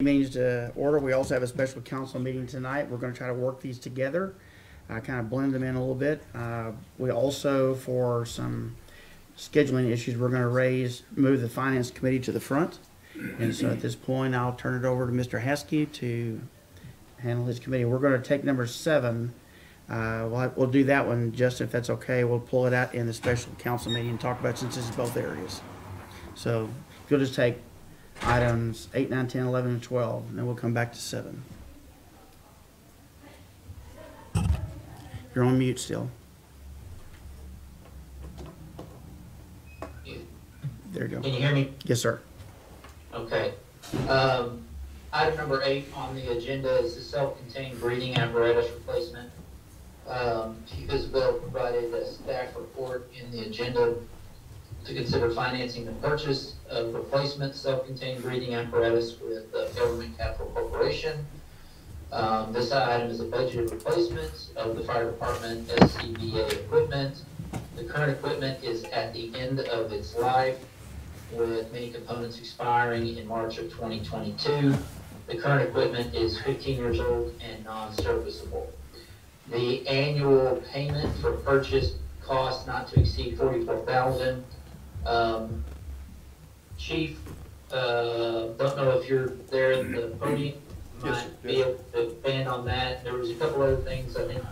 meetings to order. We also have a special council meeting tonight. We're gonna try to work these together, uh, kind of blend them in a little bit. Uh, we also, for some scheduling issues, we're gonna raise, move the finance committee to the front. And so at this point, I'll turn it over to Mr. Haskey to handle his committee. We're gonna take number seven. Uh, we'll, we'll do that one, Justin, if that's okay. We'll pull it out in the special council meeting and talk about, since this is both areas. So you'll just take items eight, nine, ten, eleven, and twelve, and then we'll come back to seven. You're on mute still. There you go. Can you hear me? Yes, sir. Okay. Um, item number eight on the agenda is the self-contained breathing apparatus replacement. Um, Chief Isabel provided a staff report in the agenda to consider financing the purchase of replacement self-contained breathing apparatus with the Government Capital Corporation. Um, this item is a budgeted replacement of the fire department SCBA equipment. The current equipment is at the end of its life with many components expiring in March of 2022. The current equipment is 15 years old and non-serviceable. The annual payment for purchase cost not to exceed 44,000. Um, Chief, uh, don't know if you're there at the podium, Yes, might be able to expand on that. There was a couple other things I think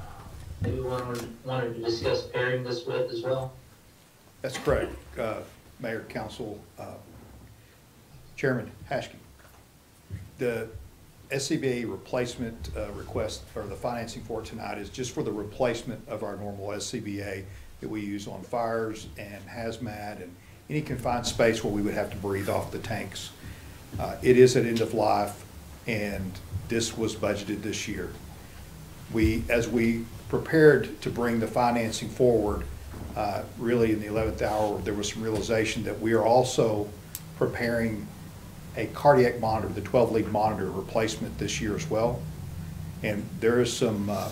maybe wanted, wanted to discuss pairing this with as well. That's correct, uh, Mayor, Council, uh, Chairman Haskey. The SCBA replacement uh, request, or the financing for tonight is just for the replacement of our normal SCBA that we use on fires and hazmat and any confined space where we would have to breathe off the tanks. Uh, It is at end of life, and this was budgeted this year. we, as we prepared to bring the financing forward, uh, really in the eleventh hour, there was some realization that we are also preparing a cardiac monitor, the twelve lead monitor replacement this year as well. And there is some, uh,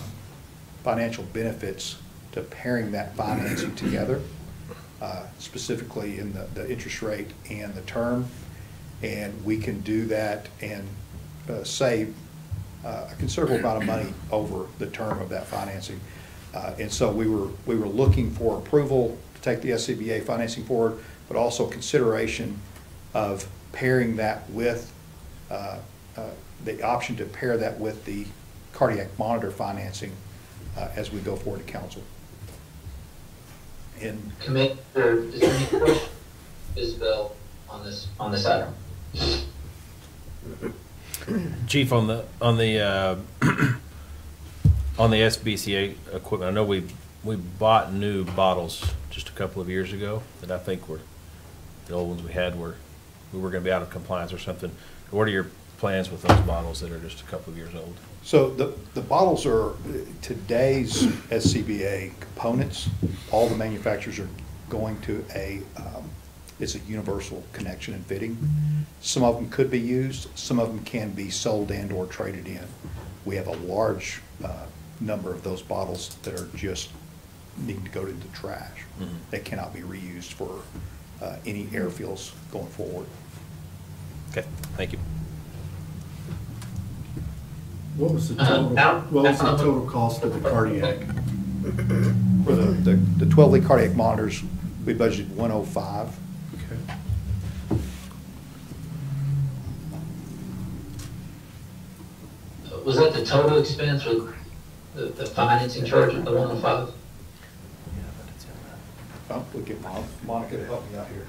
financial benefits to pairing that financing together, uh, specifically in the, the interest rate and the term. And we can do that and, uh, save uh, a considerable amount of money over the term of that financing. Uh, And so we were, we were looking for approval to take the SCBA financing forward, but also consideration of pairing that with, uh, uh, the option to pair that with the cardiac monitor financing uh, as we go forward to council. And Commissioner, is there any question, Isabel, on this, on this item? Chief, on the, on the, uh, on the SBCA equipment, I know we, we bought new bottles just a couple of years ago that I think were, the old ones we had were, we were gonna be out of compliance or something. What are your plans with those bottles that are just a couple of years old? So the, the bottles are today's SCBA components. All the manufacturers are going to a, um, it's a universal connection and fitting. Some of them could be used, some of them can be sold and or traded in. We have a large, uh, number of those bottles that are just needing to go to the trash. Mhm. They cannot be reused for, uh, any air fills going forward. Okay, thank you. What was the Uh, total, what was the total cost of the cardiac? For the, the, the twelve lead cardiac monitors, we budgeted one oh five. Okay. Was that the total expense or the, the financing charge of the one oh five? Oh, we'll get Mon- Monica to help me out here.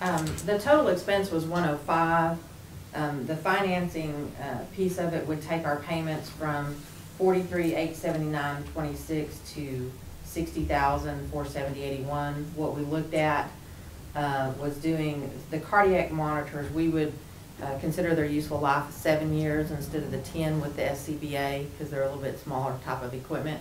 Um, the total expense was one oh five. Um, the financing, uh, piece of it would take our payments from forty-three, eight seventy-nine, twenty-six to sixty thousand, four seventy, eighty-one. What we looked at, uh, was doing the cardiac monitors, we would, uh, consider their useful life seven years instead of the ten with the SCBA, because they're a little bit smaller type of equipment.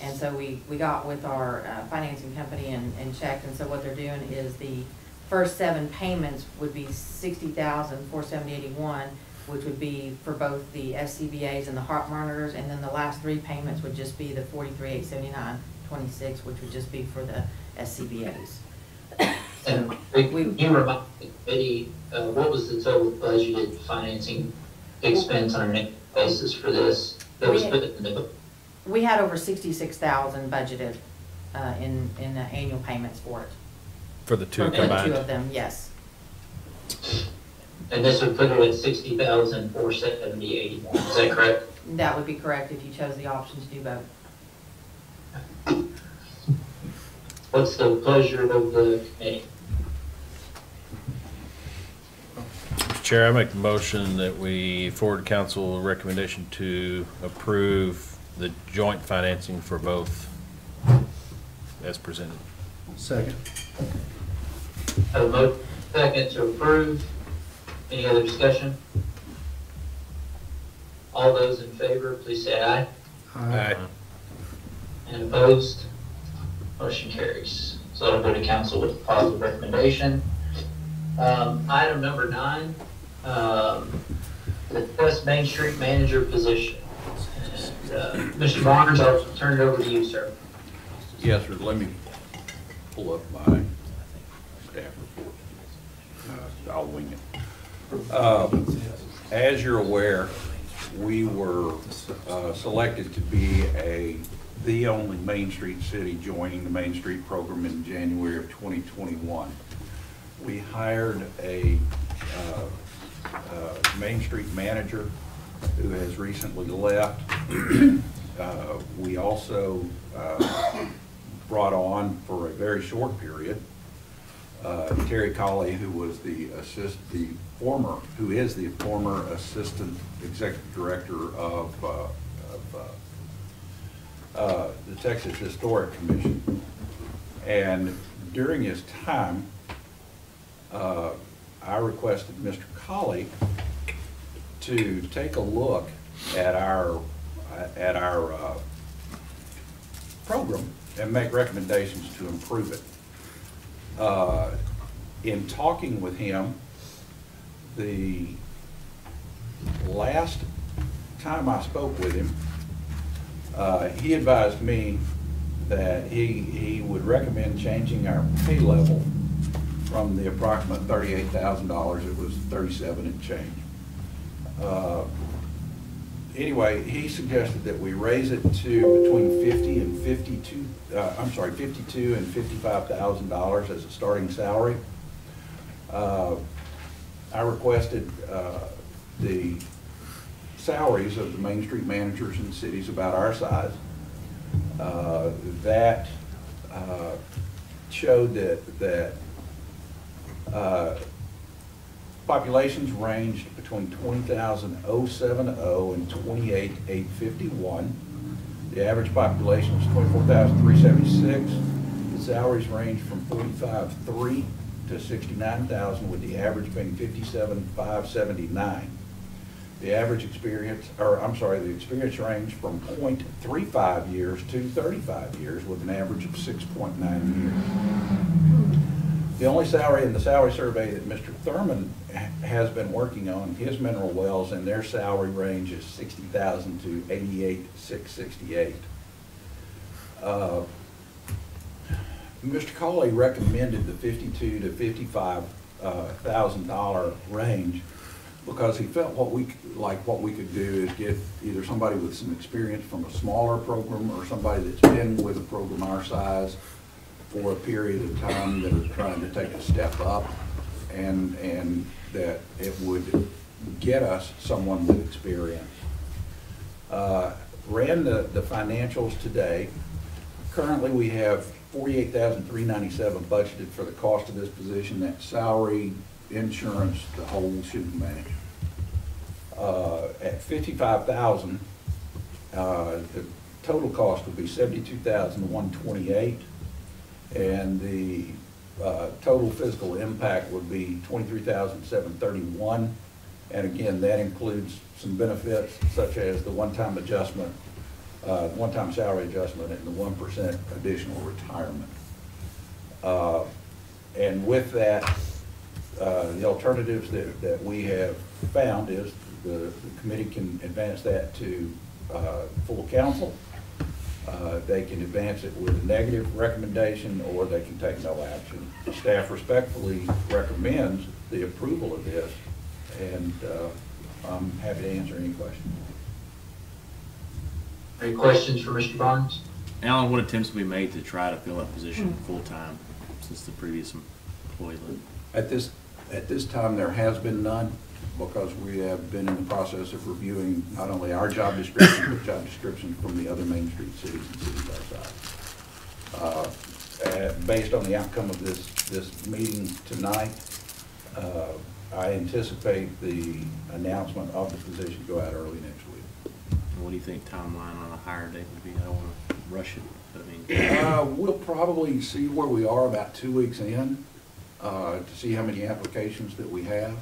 And so we, we got with our uh, financing company and, and checked, and so what they're doing is the first seven payments would be sixty thousand, four seventy, eighty-one, which would be for both the SCBA's and the heart monitors, and then the last three payments would just be the forty-three, eight seventy-nine, twenty-six, which would just be for the SCBA's. And We- you remind the committee, uh, what was the total budgeted financing expense on a net basis for this? That was put in the, We had over sixty-six thousand budgeted, uh, in, in the annual payments for it. For the two For the two of them, yes. and this would put it at sixty thousand, four seventy, eighty-one, is that correct? That would be correct if you chose the option to do both. What's the pleasure of the committee? Mr. Chair, I make the motion that we forward council a recommendation to approve the joint financing for both as presented. Second. Have a mo, second to approve. Any other discussion? All those in favor, please say aye. Aye. And opposed? Motion carries. So it'll go to council with a positive recommendation. Um, item number nine, um, the West Main Street Manager position. And, uh, Mr. Barnes, I'll turn it over to you, sir. Yes, sir, let me pull up my staff report. I'll wing it. Um, As you're aware, we were uh, selected to be a, the only Main Street city joining the Main Street program in January of 2021. We hired a uh, uh, Main Street manager who has recently left. Uh, We also uh, brought on for a very short period uh, Terry Colley, who was the assist, the former, who is the former Assistant Executive Director of, uh, of uh, uh, the Texas Historic Commission. And during his time, uh, I requested Mr. Colley to take a look at our, at our uh, program and make recommendations to improve it. Uh, In talking with him, the last time I spoke with him, uh, he advised me that he, he would recommend changing our pay level from the approximate thirty-eight thousand dollars, it was thirty-seven and change. Uh, Anyway, he suggested that we raise it to between fifty and fifty-two, uh, I'm sorry, fifty-two and fifty-five thousand dollars as a starting salary. Uh, I requested, uh, the salaries of the Main Street managers in cities about our size. Uh, That, uh, showed that, that, uh, Populations ranged between 20,070 and 28,851. The average population was 24,376. The salaries ranged from 45,3 to 69,000, with the average being 57,579. The average experience, or I'm sorry, the experience ranged from .35 years to 35 years, with an average of 6.9 years. The only salary in the salary survey that Mr. Thurman has been working on, his Mineral Wells, and their salary range is sixty thousand to eighty-eight, six sixty-eight. Uh, Mr. Colley recommended the fifty-two to fifty-five uh, thousand dollar range because he felt what we, like what we could do is get either somebody with some experience from a smaller program or somebody that's been with a program our size for a period of time that are trying to take a step up and, and that it would get us someone with experience. Uh, Ran the, the financials today. Currently, we have forty-eight thousand three ninety-seven budgeted for the cost of this position, that's salary, insurance, the whole shooting match. Uh, At fifty-five thousand, uh, the total cost would be seventy-two thousand one twenty-eight. And the uh, total physical impact would be twenty-three thousand seven thirty-one. And again, that includes some benefits such as the one-time adjustment, uh, one-time salary adjustment and the one percent additional retirement. Uh, And with that, uh, the alternatives that, that we have found is the the committee can advance that to uh, full council. Uh, They can advance it with a negative recommendation, or they can take no action. Staff respectfully recommends the approval of this, and uh, I'm happy to answer any questions. Any questions for Mr. Barnes? Alan, what attempts have we made to try to fill that position full-time since the previous employee left? At this, at this time, there has been none, because we have been in the process of reviewing not only our job description, but job descriptions from the other Main Street cities and cities our size. Uh, uh, Based on the outcome of this, this meeting tonight, uh, I anticipate the announcement of the position go out early next week. What do you think timeline on a hire date would be? I don't want to rush it, I mean, Uh, We'll probably see where we are about two weeks in, uh, to see how many applications that we have.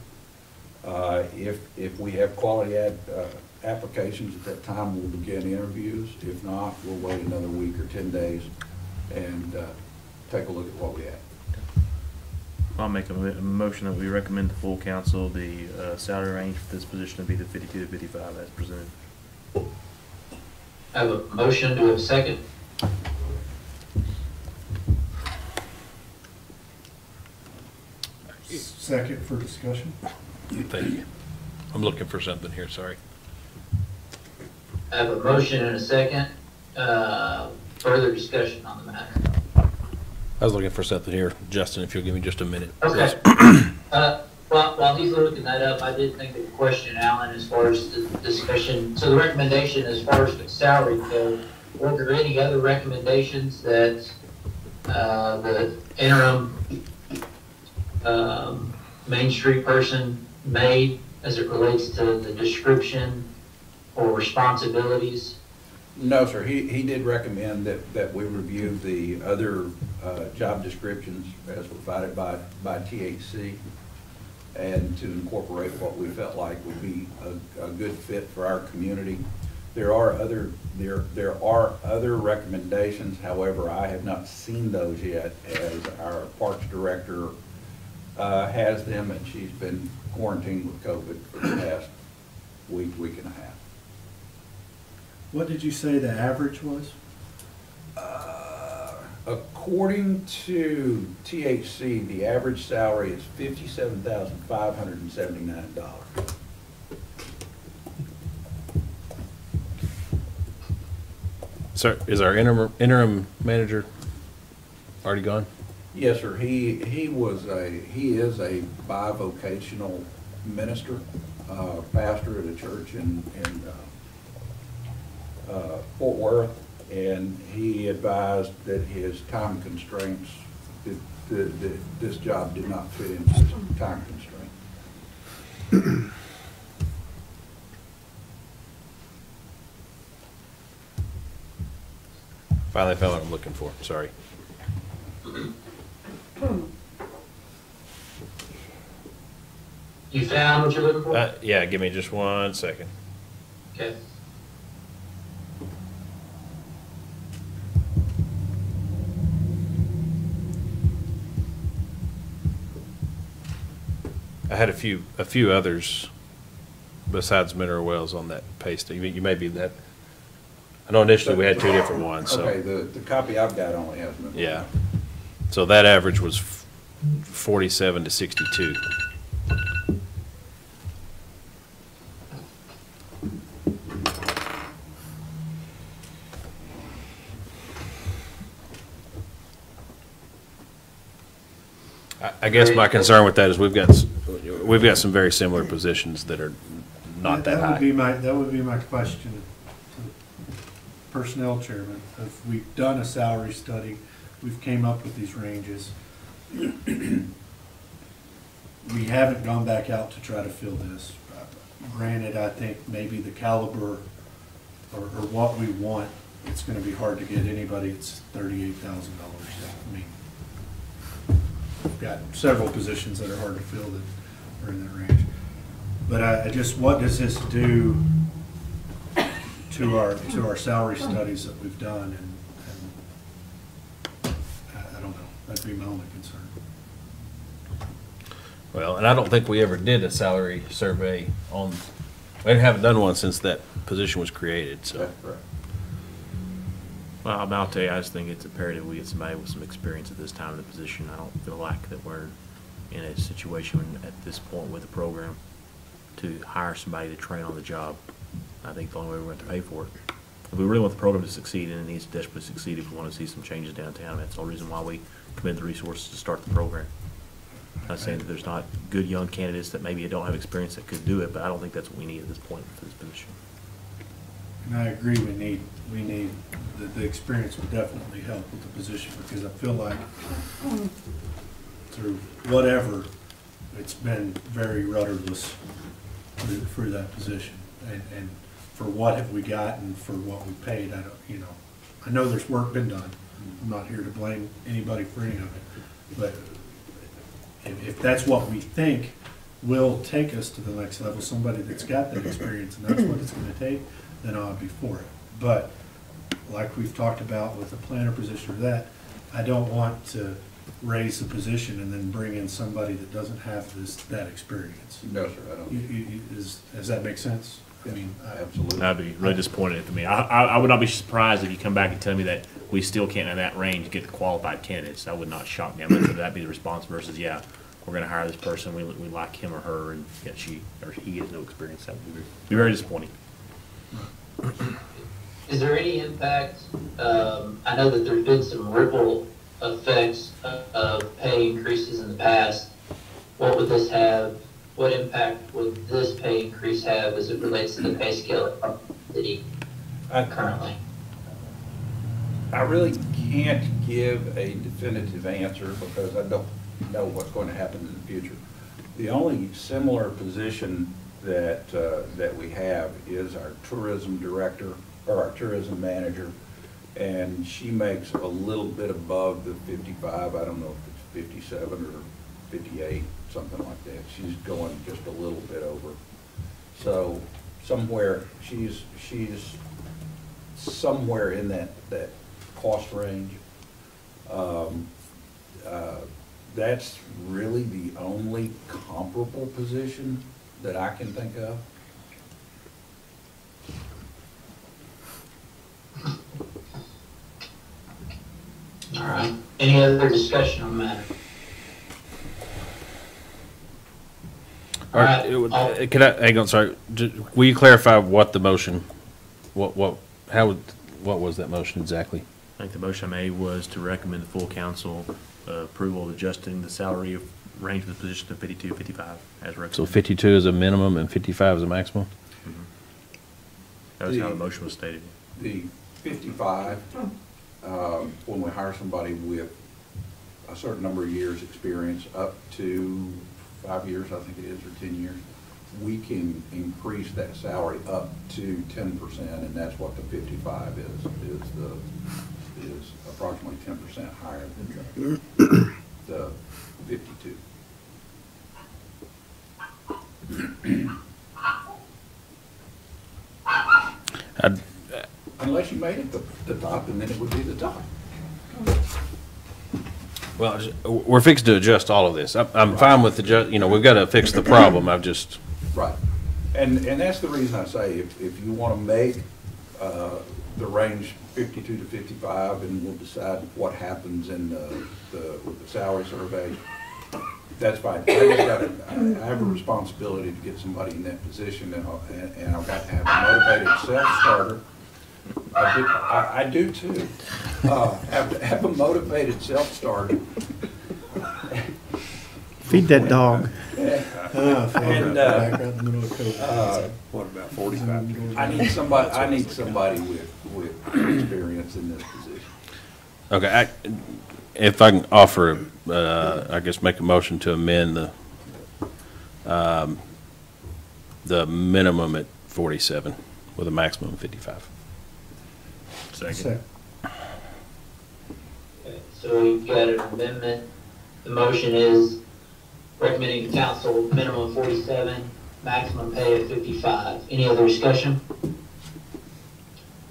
Uh, If, if we have quality ad, uh, applications at that time, we'll begin interviews. If not, we'll wait another week or ten days and uh, take a look at what we have. I'll make a a motion that we recommend to full council the uh, salary range for this position to be the fifty-two to fifty-five as presented. I have a motion, to have a second? Second for discussion? Thank you. I'm looking for something here, sorry. I have a motion and a second. Uh, Further discussion on the matter. I was looking for something here. Justin, if you'll give me just a minute. Okay. Uh, While, while he's looking that up, I did think of a question, Alan, as far as the discussion. So the recommendation as far as the salary go, were there any other recommendations that uh, the interim um, Main Street person made as it relates to the description or responsibilities? No, sir, he, he did recommend that, that we review the other uh, job descriptions as provided by, by THC and to incorporate what we felt like would be a, a good fit for our community. There are other, there, there are other recommendations, however, I have not seen those yet as our Parks Director uh, has them and she's been quarantined with COVID for the past week, week and a half. What did you say the average was? Uh, According to THC, the average salary is fifty-seven thousand five hundred and seventy-nine dollars. Sir, is our interim, interim manager already gone? Yes, sir, he, he was a, he is a bivocational minister, uh, pastor at a church in, in, uh, uh, Fort Worth, and he advised that his time constraints, that, that, that this job did not fit into his time constraint. Finally found what I'm looking for, sorry. You found what you're looking for? Uh, yeah, give me just one second. Okay. I had a few, a few others besides Mineral Wells on that paste. You may- you may be that, I know initially we had two different ones, so. Okay, the, the copy I've got only has. Middle Yeah. So that average was f- forty-seven to sixty-two. I, I guess my concern with that is we've got, s- we've got some very similar positions that are not that That would be high. my, that would be my question to the personnel chairman. If we've done a salary study, we've came up with these ranges. We haven't gone back out to try to fill this. Granted, I think maybe the caliber or, or what we want, it's gonna be hard to get anybody It's thirty-eight thousand dollars. I mean, we've got several positions that are hard to fill that are in that range. But I, I just, what does this do to our, to our salary studies that we've done and I, I don't know, that'd be my only concern. Well, and I don't think we ever did a salary survey on, we haven't done one since that position was created, so. Well, I'll tell you, I just think it's imperative we get somebody with some experience at this time in the position. I don't feel like that we're in a situation at this point with the program to hire somebody to train on the job. I think the only way we're going to pay for it. If we really want the program to succeed, and it needs to desperately succeed, if we want to see some changes downtown, that's the whole reason why we commit the resources to start the program. Not saying that there's not good young candidates that maybe don't have experience that could do it, but I don't think that's what we need at this point for this position. And I agree, we need, we need, the, the experience would definitely help with the position, because I feel like through whatever, it's been very rudderless through that position. And, and for what have we gotten for what we paid, I don't, you know, I know there's work been done. I'm not here to blame anybody for any of it, but if, if that's what we think will take us to the next level, somebody that's got that experience and that's what it's gonna take, then I'll be for it. But like we've talked about with the planner position or that, I don't want to raise the position and then bring in somebody that doesn't have this, that experience. No, sir, I don't. you, you- is, does that make sense? I mean, I- Absolutely. I'd be really disappointed if me. I, I, I would not be surprised if you come back and tell me that we still can't in that range get the qualified candidates. That would not shock me. I mean, that'd be the response versus, yeah, we're gonna hire this person, we, we like him or her, and yet she, or he has no experience. That would be, be very disappointing. Is there any impact, um, I know that there's been some ripple effects of- of pay increases in the past. What would this have, what impact would this pay increase have as it relates to the pay scale of the city currently? I really can't give a definitive answer because I don't know what's going to happen in the future. The only similar position that, uh, that we have is our tourism director, or our tourism manager, and she makes a little bit above the fifty-five, I don't know if it's fifty-seven or fifty-eight, something like that. She's going just a little bit over. So somewhere, she's, she's somewhere in that, that cost range. Um, uh, That's really the only comparable position that I can think of. All right, any other discussion on the All right, I'll- uh, Can I, hang on, sorry, will you clarify what the motion, what, what, how, would what was that motion exactly? I think the motion I made was to recommend the full council uh, approval of adjusting the salary of range of the position to fifty-two, fifty-five as recommended. So fifty-two is a minimum and fifty-five is a maximum? That was how the motion was stated. The fifty-five, um, when we hire somebody with a certain number of years' experience, up to five years, I think it is, or ten years, we can increase that salary up to ten percent, and that's what the fifty-five is, is the, is approximately ten percent higher than the, the fifty-two. I'd- Unless you made it the, the top, and then it would be the top. Well, we're fixed to adjust all of this. I'm, I'm fine with the, ju- you know, we've got to fix the problem. I've just, Right. And, and that's the reason I say, if, if you want to make uh, the range fifty-two to fifty-five, and we'll decide what happens in the, the with the salary survey, that's fine. I just gotta, I I have a responsibility to get somebody in that position, and, I'll- and and I've got to have a motivated self-starter. I do, I, I do too. Uh, Have have a motivated self-starter. Feed that dog. Ah, And, uh, back right in the middle of COVID. Uh, What about forty-five? I need somebody, I need somebody with, with experience in this position. okay, I, if I can offer, uh, I guess make a motion to amend the, um, the minimum at forty-seven with a maximum of fifty-five. Second. Second. Okay, So we've got an amendment. The motion is recommending to council minimum forty-seven, maximum pay of fifty-five. Any other discussion?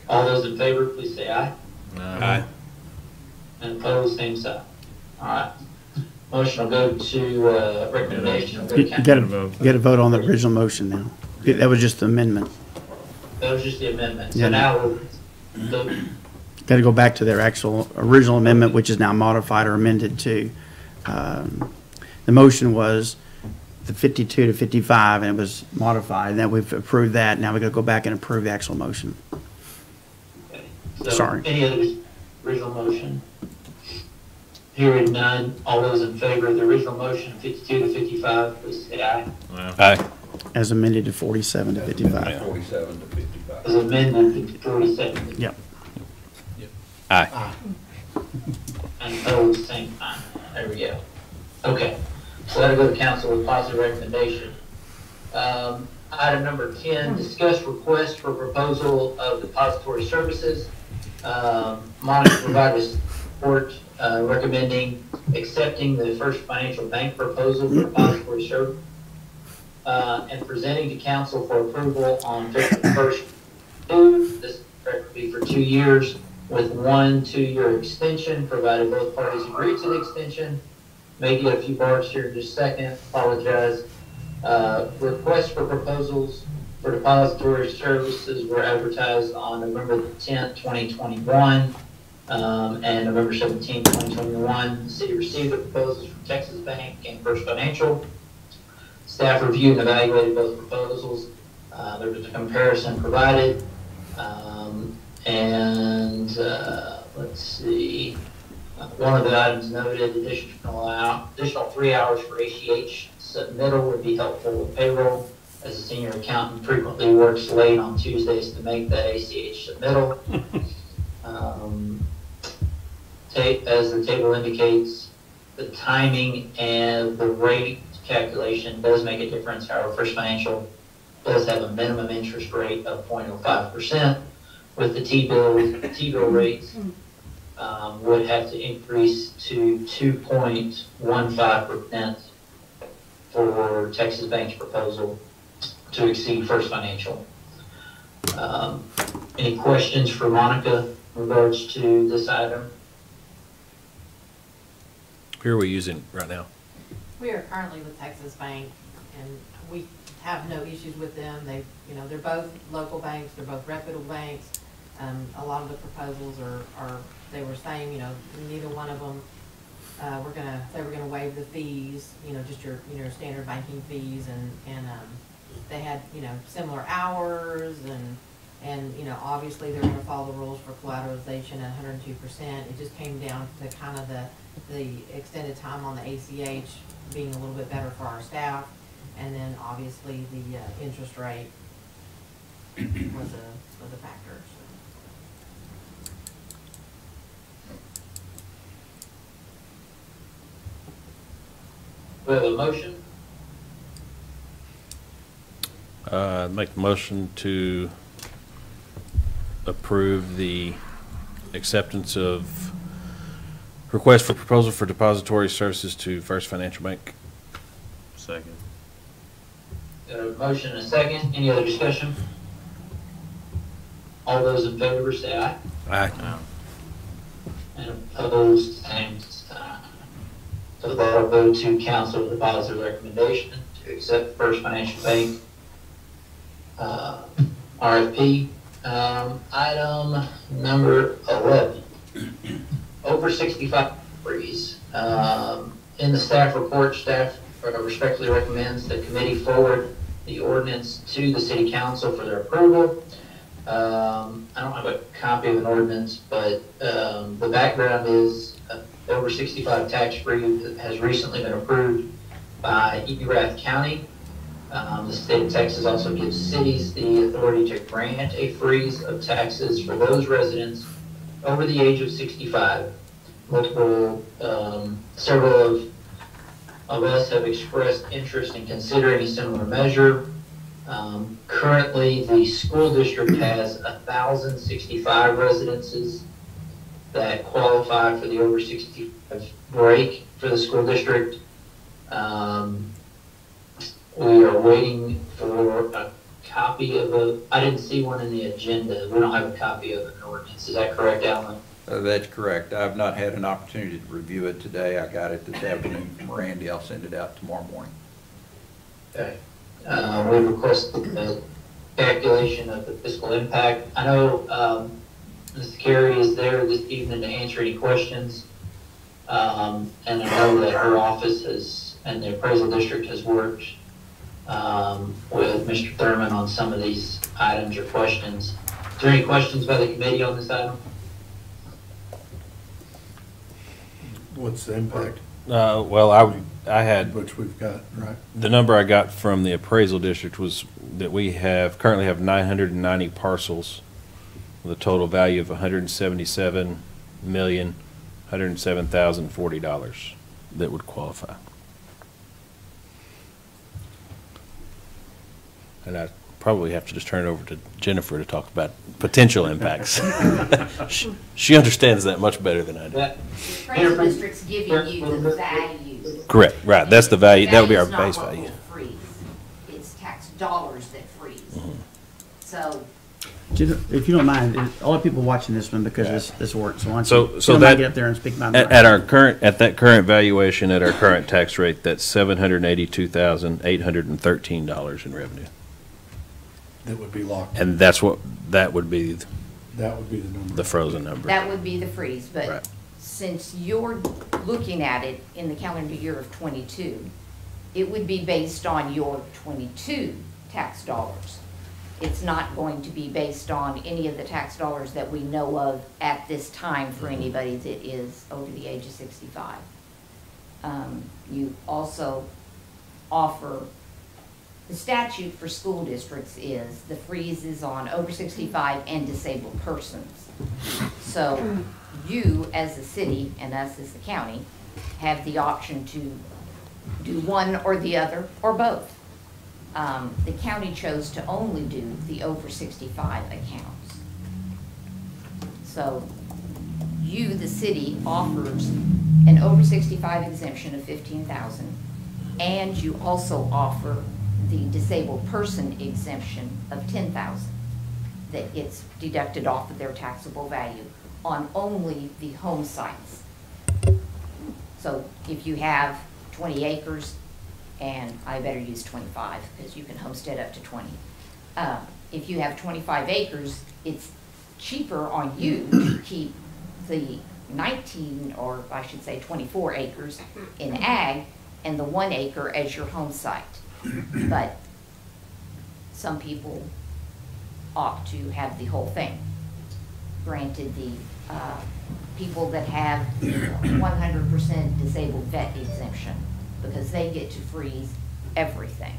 All those in favor, please say aye. Aye. And opposed, same sign. All right. Motion will go to, uh, recommendation. will go to You council. gotta, vote. you gotta vote on the original motion now. That was just the amendment. That was just the amendment. Yeah. Now we'll, the, got to go back to their actual original amendment, which is now modified or amended to. um, The motion was the 52 to 55, and it was modified, and then we've approved that. Now we got to go back and approve the actual motion. Okay. So, Sorry. Any other original motion? Hearing none, all those in favor of the original motion, fifty-two to fifty-five, please say aye. Aye. As amended to 47 to 55. Forty-seven to fifty-five. As amended to forty-seven. Yep. Aye. And opposed, same sign. There we go. Okay, so that'll go to council with positive recommendation. Um, item number ten, discuss request for proposal of depository services. Um, Monica provided us report, uh, recommending accepting the First Financial Bank proposal for depository service. Uh, and presenting to council for approval on February first. This contract will be for two years with one two-year extension, provided both parties agree to the extension. May get a few bars here in just a second, apologize. Uh, requests for proposals for depository services were advertised on November the tenth, twenty twenty-one, um, and November seventeenth, twenty twenty-one. The city received the proposals from Texas Bank and First Financial. Staff reviewed and evaluated both proposals. Uh, there was a comparison provided. Um, and, uh, let's see, one of the items noted additional additional three hours for ACH submittal would be helpful with payroll, as a senior accountant frequently works late on Tuesdays to make that ACH submittal. Um, as the table indicates, the timing and the rate calculation does make a difference. However, First Financial does have a minimum interest rate of 0.05 percent. With the T-bill, T-bill rates, um, would have to increase to two point one five percent for Texas Bank's proposal to exceed First Financial. Um, any questions for Monica in regards to this item? Who are we using right now? We are currently with Texas Bank, and we have no issues with them. They, you know, they're both local banks, they're both reputable banks. Um, a lot of the proposals are, are, they were saying, you know, neither one of them, uh, were gonna, they were gonna waive the fees, you know, just your, you know, standard banking fees, and, and, um, they had, you know, similar hours, and, and, you know, obviously they're gonna follow the rules for collateralization at hundred and two percent. It just came down to kind of the, the extended time on the ACH being a little bit better for our staff, and then obviously the, uh, interest rate was a, was a factor, so. We have a motion? Uh, make the motion to approve the acceptance of request for proposal for depository services to First Financial Bank. Second. Got a motion and a second. Any other discussion? All those in favor say aye. Aye. And opposed, same sign. So that'll go to council with a positive recommendation to accept First Financial Bank uh, RFP. Um, Item number 11, over 65 freeze. Um, In the staff report, staff uh, respectfully recommends the committee forward the ordinance to the city council for their approval. Um, I don't have a copy of an ordinance, but, um, the background is, uh, over sixty-five tax-free has recently been approved by Erath County. Um, the state of Texas also gives cities the authority to grant a freeze of taxes for those residents over the age of sixty-five. Multiple, um, several of, of us have expressed interest in considering a similar measure. Um, currently, the school district has thousand sixty-five residences that qualify for the over sixty-five break for the school district. Um, we are waiting for a copy of a, I didn't see one in the agenda. We don't have a copy of an ordinance. Is that correct, Alan? Uh, That's correct. I've not had an opportunity to review it today. I got it this afternoon from Randy. I'll send it out tomorrow morning. Okay. Uh, we requested the calculation of the fiscal impact. I know, um, Ms. Carey is there this evening to answer any questions. Um, and I know that her office has, and the appraisal district has worked, um, with Mr. Thurman on some of these items or questions. Is there any questions by the committee on this item? What's the impact, Uh, well, I, I had, which we've got, right? the number I got from the appraisal district was that we have, currently have nine hundred and ninety parcels with a total value of hundred and seventy-seven million, hundred and seven thousand forty dollars that would qualify. And I probably have to just turn it over to Jennifer to talk about potential impacts. She- She understands that much better than I do. That, Appraisal district's giving you the values. Correct, right, that's the value, that would be our Value's base value. freeze. It's tax dollars that freeze. Mm-hmm. So If you don't mind, it- all the people watching this one, because this, this works, so why don't So- you, so you don't mind, that- get up there and speak about At, at our current, at that current valuation, at our current tax rate, that's seven hundred and eighty-two thousand, eight hundred and thirteen dollars in revenue. That would be locked, And that's what, that would be that would be the number. the frozen number. that would be the freeze, Right. but since you're looking at it in the calendar year of twenty-two, it would be based on your twenty-two tax dollars. It's not going to be based on any of the tax dollars that we know of at this time for anybody that is over the age of sixty-five. Um, you also offer, the statute for school districts is the freeze is on over sixty-five and disabled persons. So you, as the city, and us as the county, have the option to do one or the other, or both. Um, the county chose to only do the over sixty-five accounts. So you, the city, offers an over sixty-five exemption of fifteen thousand, and you also offer the disabled person exemption of ten thousand that gets deducted off of their taxable value on only the home sites. So if you have twenty acres, and I better use twenty-five, because you can homestead up to twenty. Uh, if you have twenty-five acres, it's cheaper on you to keep the nineteen, or I should say twenty-four acres in ag, and the one acre as your home site. But some people opt to have the whole thing. Granted, the uh, people that have one hundred percent disabled vet exemption, because they get to freeze everything.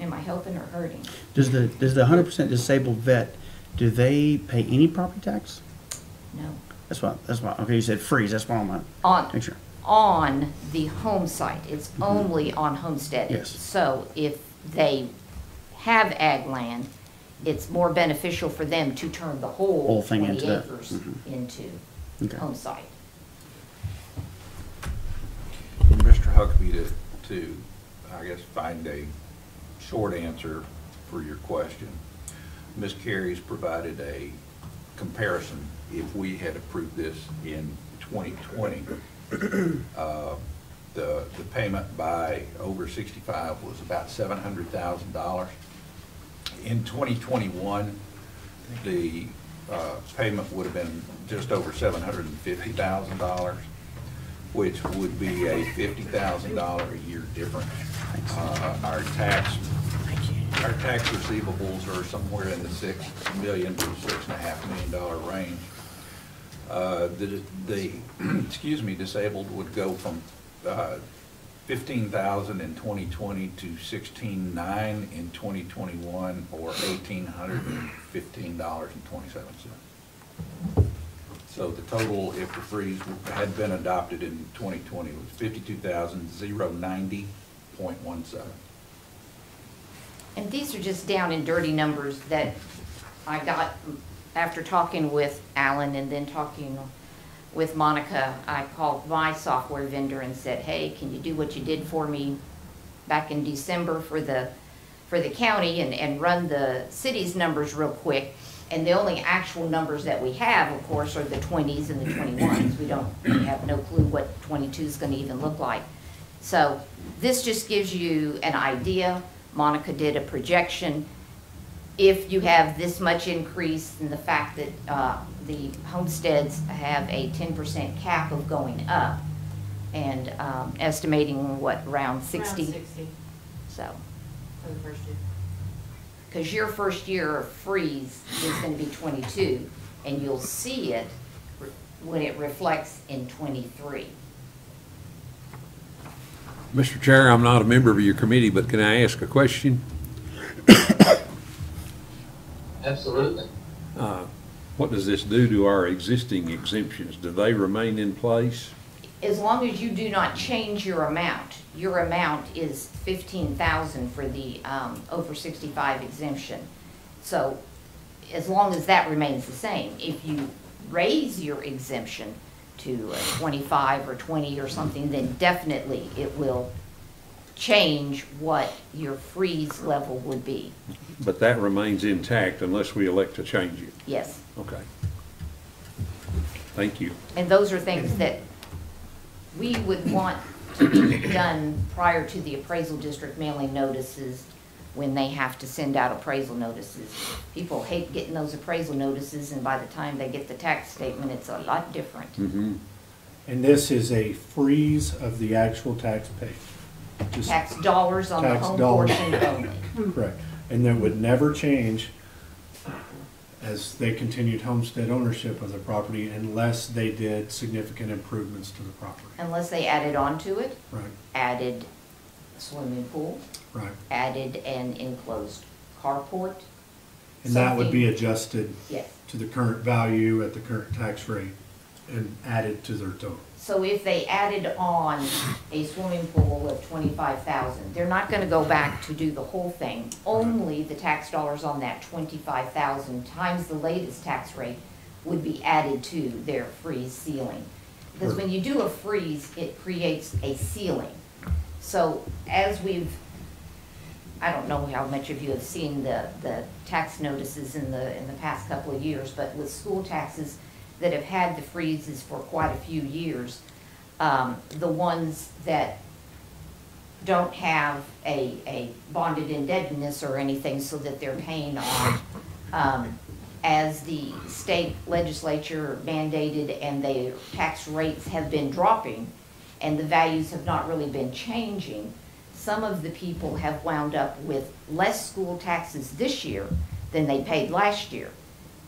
Am I helping or hurting? Does the, does the hundred percent disabled vet, do they pay any property tax? No. That's what, that's what, okay, you said freeze, that's what I'm gonna On, make sure. on the home site, it's only on homestead. Yes. So if they have ag land, it's more beneficial for them to turn the whole Whole thing twenty into that. acres Mhm. into Okay. home site. Mr. Huckabee, to, to, I guess, find a short answer for your question, Ms. Carey's provided a comparison if we had approved this in 2020. uh, The, the payment by over 65 was about $700,000. In 2021, the uh, payment would have been just over $750,000 which would be a fifty thousand dollar a year difference. Uh, Our tax, our tax receivables are somewhere in the six million to six and a half million dollar range. Uh, The, the, excuse me, disabled would go from uh, fifteen thousand in twenty twenty to sixteen-nine in twenty twenty-one, or eighteen hundred and fifteen dollars and twenty-seven cents. So the total, if the freeze had been adopted in 2020, was 52,090.17. And these are just down and dirty numbers that I got after talking with Alan and then talking with Monica. I called my software vendor and said, hey, can you do what you did for me back in December for the, for the county and, and run the city's numbers real quick? And the only actual numbers that we have, of course, are the twenties and the twenty-ones. We don't, we have no clue what twenty-two is gonna even look like. So this just gives you an idea. Monica did a projection, if you have this much increase in the fact that uh, the homesteads have a ten percent cap of going up and um, estimating what, around sixty? Around sixty So, for the first year. because your first year of freeze is gonna be twenty-two, and you'll see it re- when it reflects in twenty-three. Mr. Chair, I'm not a member of your committee, but can I ask a question? Absolutely. Uh, What does this do to our existing exemptions? Do they remain in place? As long as you do not change your amount, your amount is fifteen thousand for the, um, over sixty-five exemption. So, as long as that remains the same, if you raise your exemption to uh, twenty-five or twenty or something, then definitely it will change what your freeze level would be, But that remains intact unless we elect to change it. yes. Okay. Thank you. And those are things that we would want to be done prior to the appraisal district mailing notices when they have to send out appraisal notices. People hate getting those appraisal notices, and by the time they get the tax statement, it's a lot different. Mm-hmm. And this is a freeze of the actual tax paid. Just- Tax dollars on the Tax home dollars. portion only. Correct. And that would never change as they continued homestead ownership of the property unless they did significant improvements to the property. Unless they added on to it, Right, added swimming pool, right. added an enclosed carport. And that would be adjusted Yes. to the current value at the current tax rate and added to their total. So if they added on a swimming pool of twenty-five thousand, they're not gonna go back to do the whole thing. Only the tax dollars on that twenty-five thousand times the latest tax rate would be added to their freeze ceiling. Because when you do a freeze, it creates a ceiling. So as we've, I don't know how much of you have seen the, the tax notices in the, in the past couple of years, but with school taxes that have had the freezes for quite a few years, um, the ones that don't have a, a bonded indebtedness or anything so that they're paying on, um, as the state legislature mandated and their tax rates have been dropping and the values have not really been changing, some of the people have wound up with less school taxes this year than they paid last year.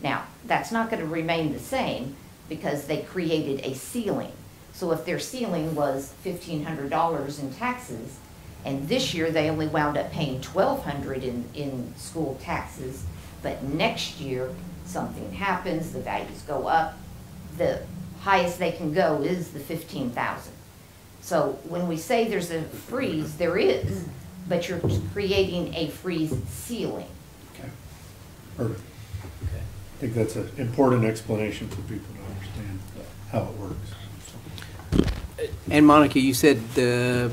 Now, that's not gonna remain the same because they created a ceiling. So if their ceiling was fifteen hundred dollars in taxes, and this year they only wound up paying twelve hundred in, in school taxes, but next year, something happens, the values go up, the highest they can go is the fifteen thousand. So when we say there's a freeze, there is, but you're creating a freeze ceiling. Okay. Perfect. I think that's an important explanation for people to understand how it works. And Monica, you said the,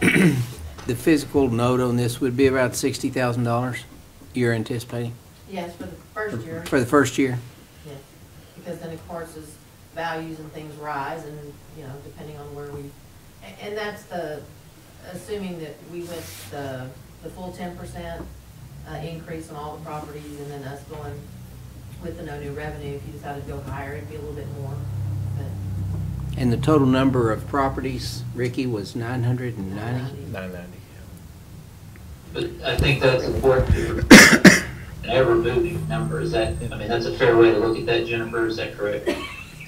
the physical note on this would be about sixty thousand dollars you're anticipating Yes, for the first year, for the first year? yes. Because then of course as values and things rise and, you know, depending on where we, and that's the, assuming that we went the, the full ten percent uh, increase on all the properties and then us going with the no new revenue, if you decided to go higher, it'd be a little bit more. But And the total number of properties, Ricky, was nine hundred and ninety? Nine ninety. But I think that's important to an ever-moving number. Is that, I mean, that's a fair way to look at that, Jennifer, is that correct?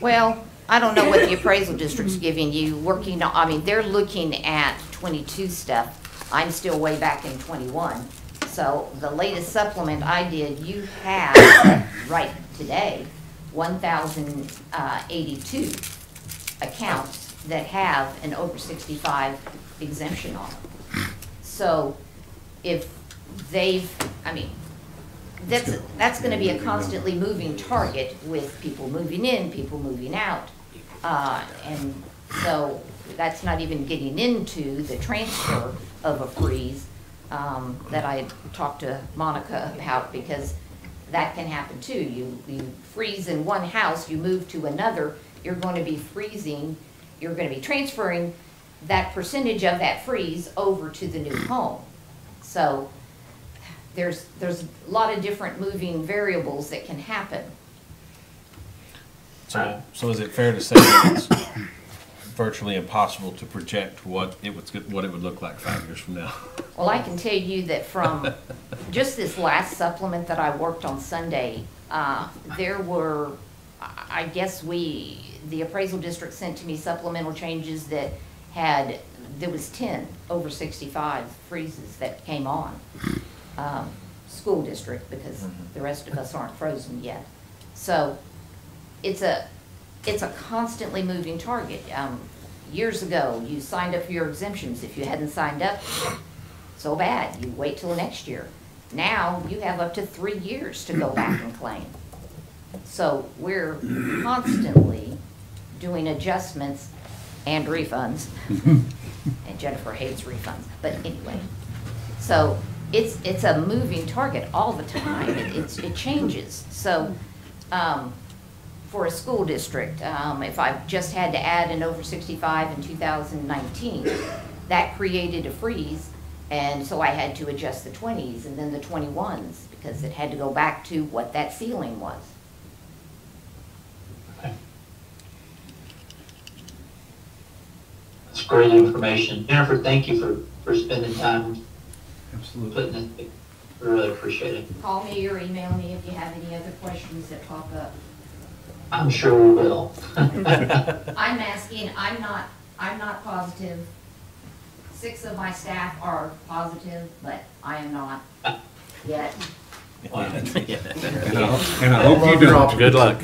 Well, I don't know what the appraisal district's giving you, working, on- I mean, they're looking at twenty-two stuff. I'm still way back in twenty-one. So the latest supplement I did, you have, right today, one thousand uh, accounts that have an over sixty-five exemption on them. So if they've, I mean, that's, that's gonna be a constantly moving target with people moving in, people moving out. Uh, and so that's not even getting into the transfer of a freeze, um, that I talked to Monica about, because that can happen too. You, you freeze in one house, you move to another, you're gonna be freezing, you're gonna be transferring that percentage of that freeze over to the new home. So there's, there's a lot of different moving variables that can happen. So, so is it fair to say virtually impossible to project what it was, what it would look like five years from now? Well, I can tell you that from just this last supplement that I worked on Sunday, uh, there were, I guess we, the appraisal district sent to me supplemental changes that had, there was ten over sixty-five freezes that came on. Um, School district, because the rest of us aren't frozen yet. So it's a, it's a constantly moving target. Um, years ago, you signed up for your exemptions. If you hadn't signed up, so bad, you wait till next year. Now, you have up to three years to go back and claim. So we're constantly doing adjustments and refunds. And Jennifer hates refunds, but anyway. So it's, it's a moving target all the time. It, it's, it changes. So, um, for a school district, um, if I just had to add an over sixty-five in two thousand nineteen, that created a freeze. And so I had to adjust the twenties and then the twenty-ones, because it had to go back to what that ceiling was. That's great information. Jennifer, thank you for, for spending time Absolutely. putting this, we really appreciate it. Call me or email me if you have any other questions that pop up. I'm sure we will. I'm asking, I'm not, I'm not positive. Six of my staff are positive, but I am not yet. And I and I hope you don't. Good luck.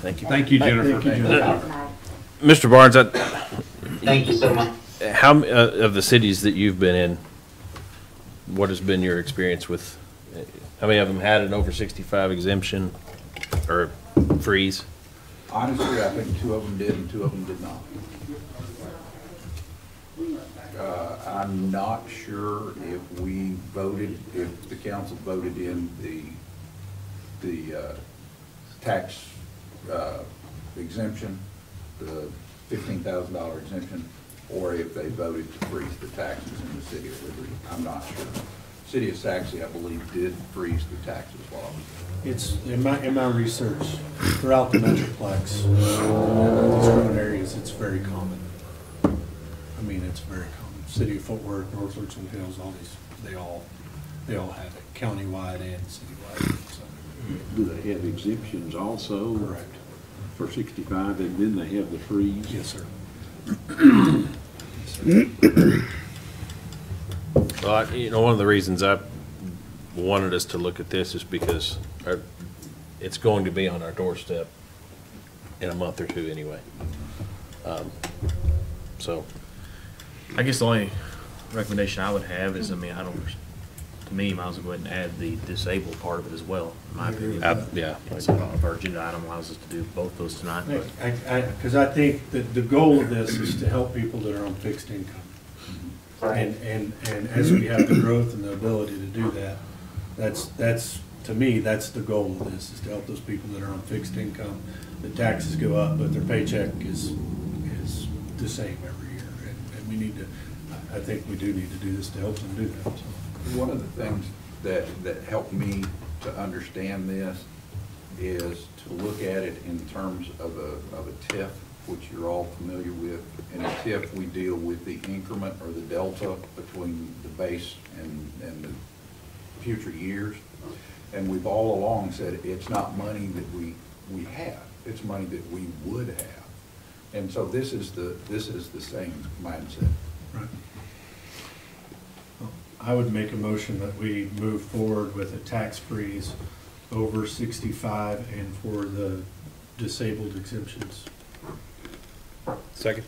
Thank you. Thank you, Jennifer. And I- Mr. Barnes, I, Thank you so much. how, m- uh, of the cities that you've been in, what has been your experience with, uh, how many of them had an over sixty-five exemption or freeze? Honestly, I think two of them did and two of them did not. Uh, I'm not sure if we voted, if the council voted in the, the uh, tax uh, exemption, the fifteen thousand dollar exemption, or if they voted to freeze the taxes in the city of Liberty. I'm not sure. City of Sachse, I believe, did freeze the taxes while I was there. It's, in my, in my research, throughout the Metroplex, in these urban areas, it's very common. I mean, it's very common. City of Fort Worth, North Richland Hills, all these, they all, they all have it, countywide and citywide, so, Do they have exemptions also? correct. For sixty-five, and then they have the freeze? Yes, sir. Well, I- you know, one of the reasons I wanted us to look at this is because our, it's going to be on our doorstep in a month or two anyway. Um, So, I guess the only recommendation I would have is, I mean, I don't, to me, might as well go ahead and add the disabled part of it as well, in my opinion. I- yeah. It's, If our agenda item allows us to do both those tonight, but I, I, because I think that the goal of this is to help people that are on fixed income. And, and, and as we have the growth and the ability to do that, that's, that's, to me, that's the goal of this, is to help those people that are on fixed income. The taxes go up, but their paycheck is, is the same every year. And, and we need to, I think we do need to do this to help them do that, so. One of the things that, that helped me to understand this is to look at it in terms of a, of a TIF, which you're all familiar with. In a TIF, we deal with the increment or the delta between the base and, and the future years. And we've all along said it's not money that we, we have, it's money that we would have. And so this is the, this is the same mindset. Right. I would make a motion that we move forward with a tax freeze over sixty-five and for the disabled exemptions. second?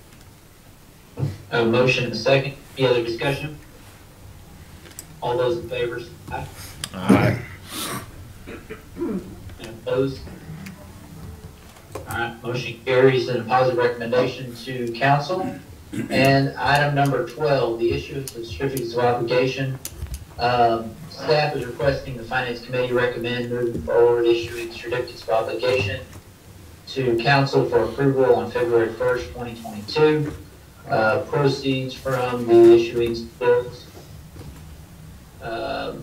A motion and a second. Any other discussion? All those in favor, aye. Aye. Opposed? All right, motion carries and a positive recommendation to council. And item number twelve, the issuance of certificates of obligation. Um, staff is requesting the finance committee recommend moving forward issuing certificates of obligation to council for approval on February first, twenty twenty-two. Uh, proceeds from the issuing bills um,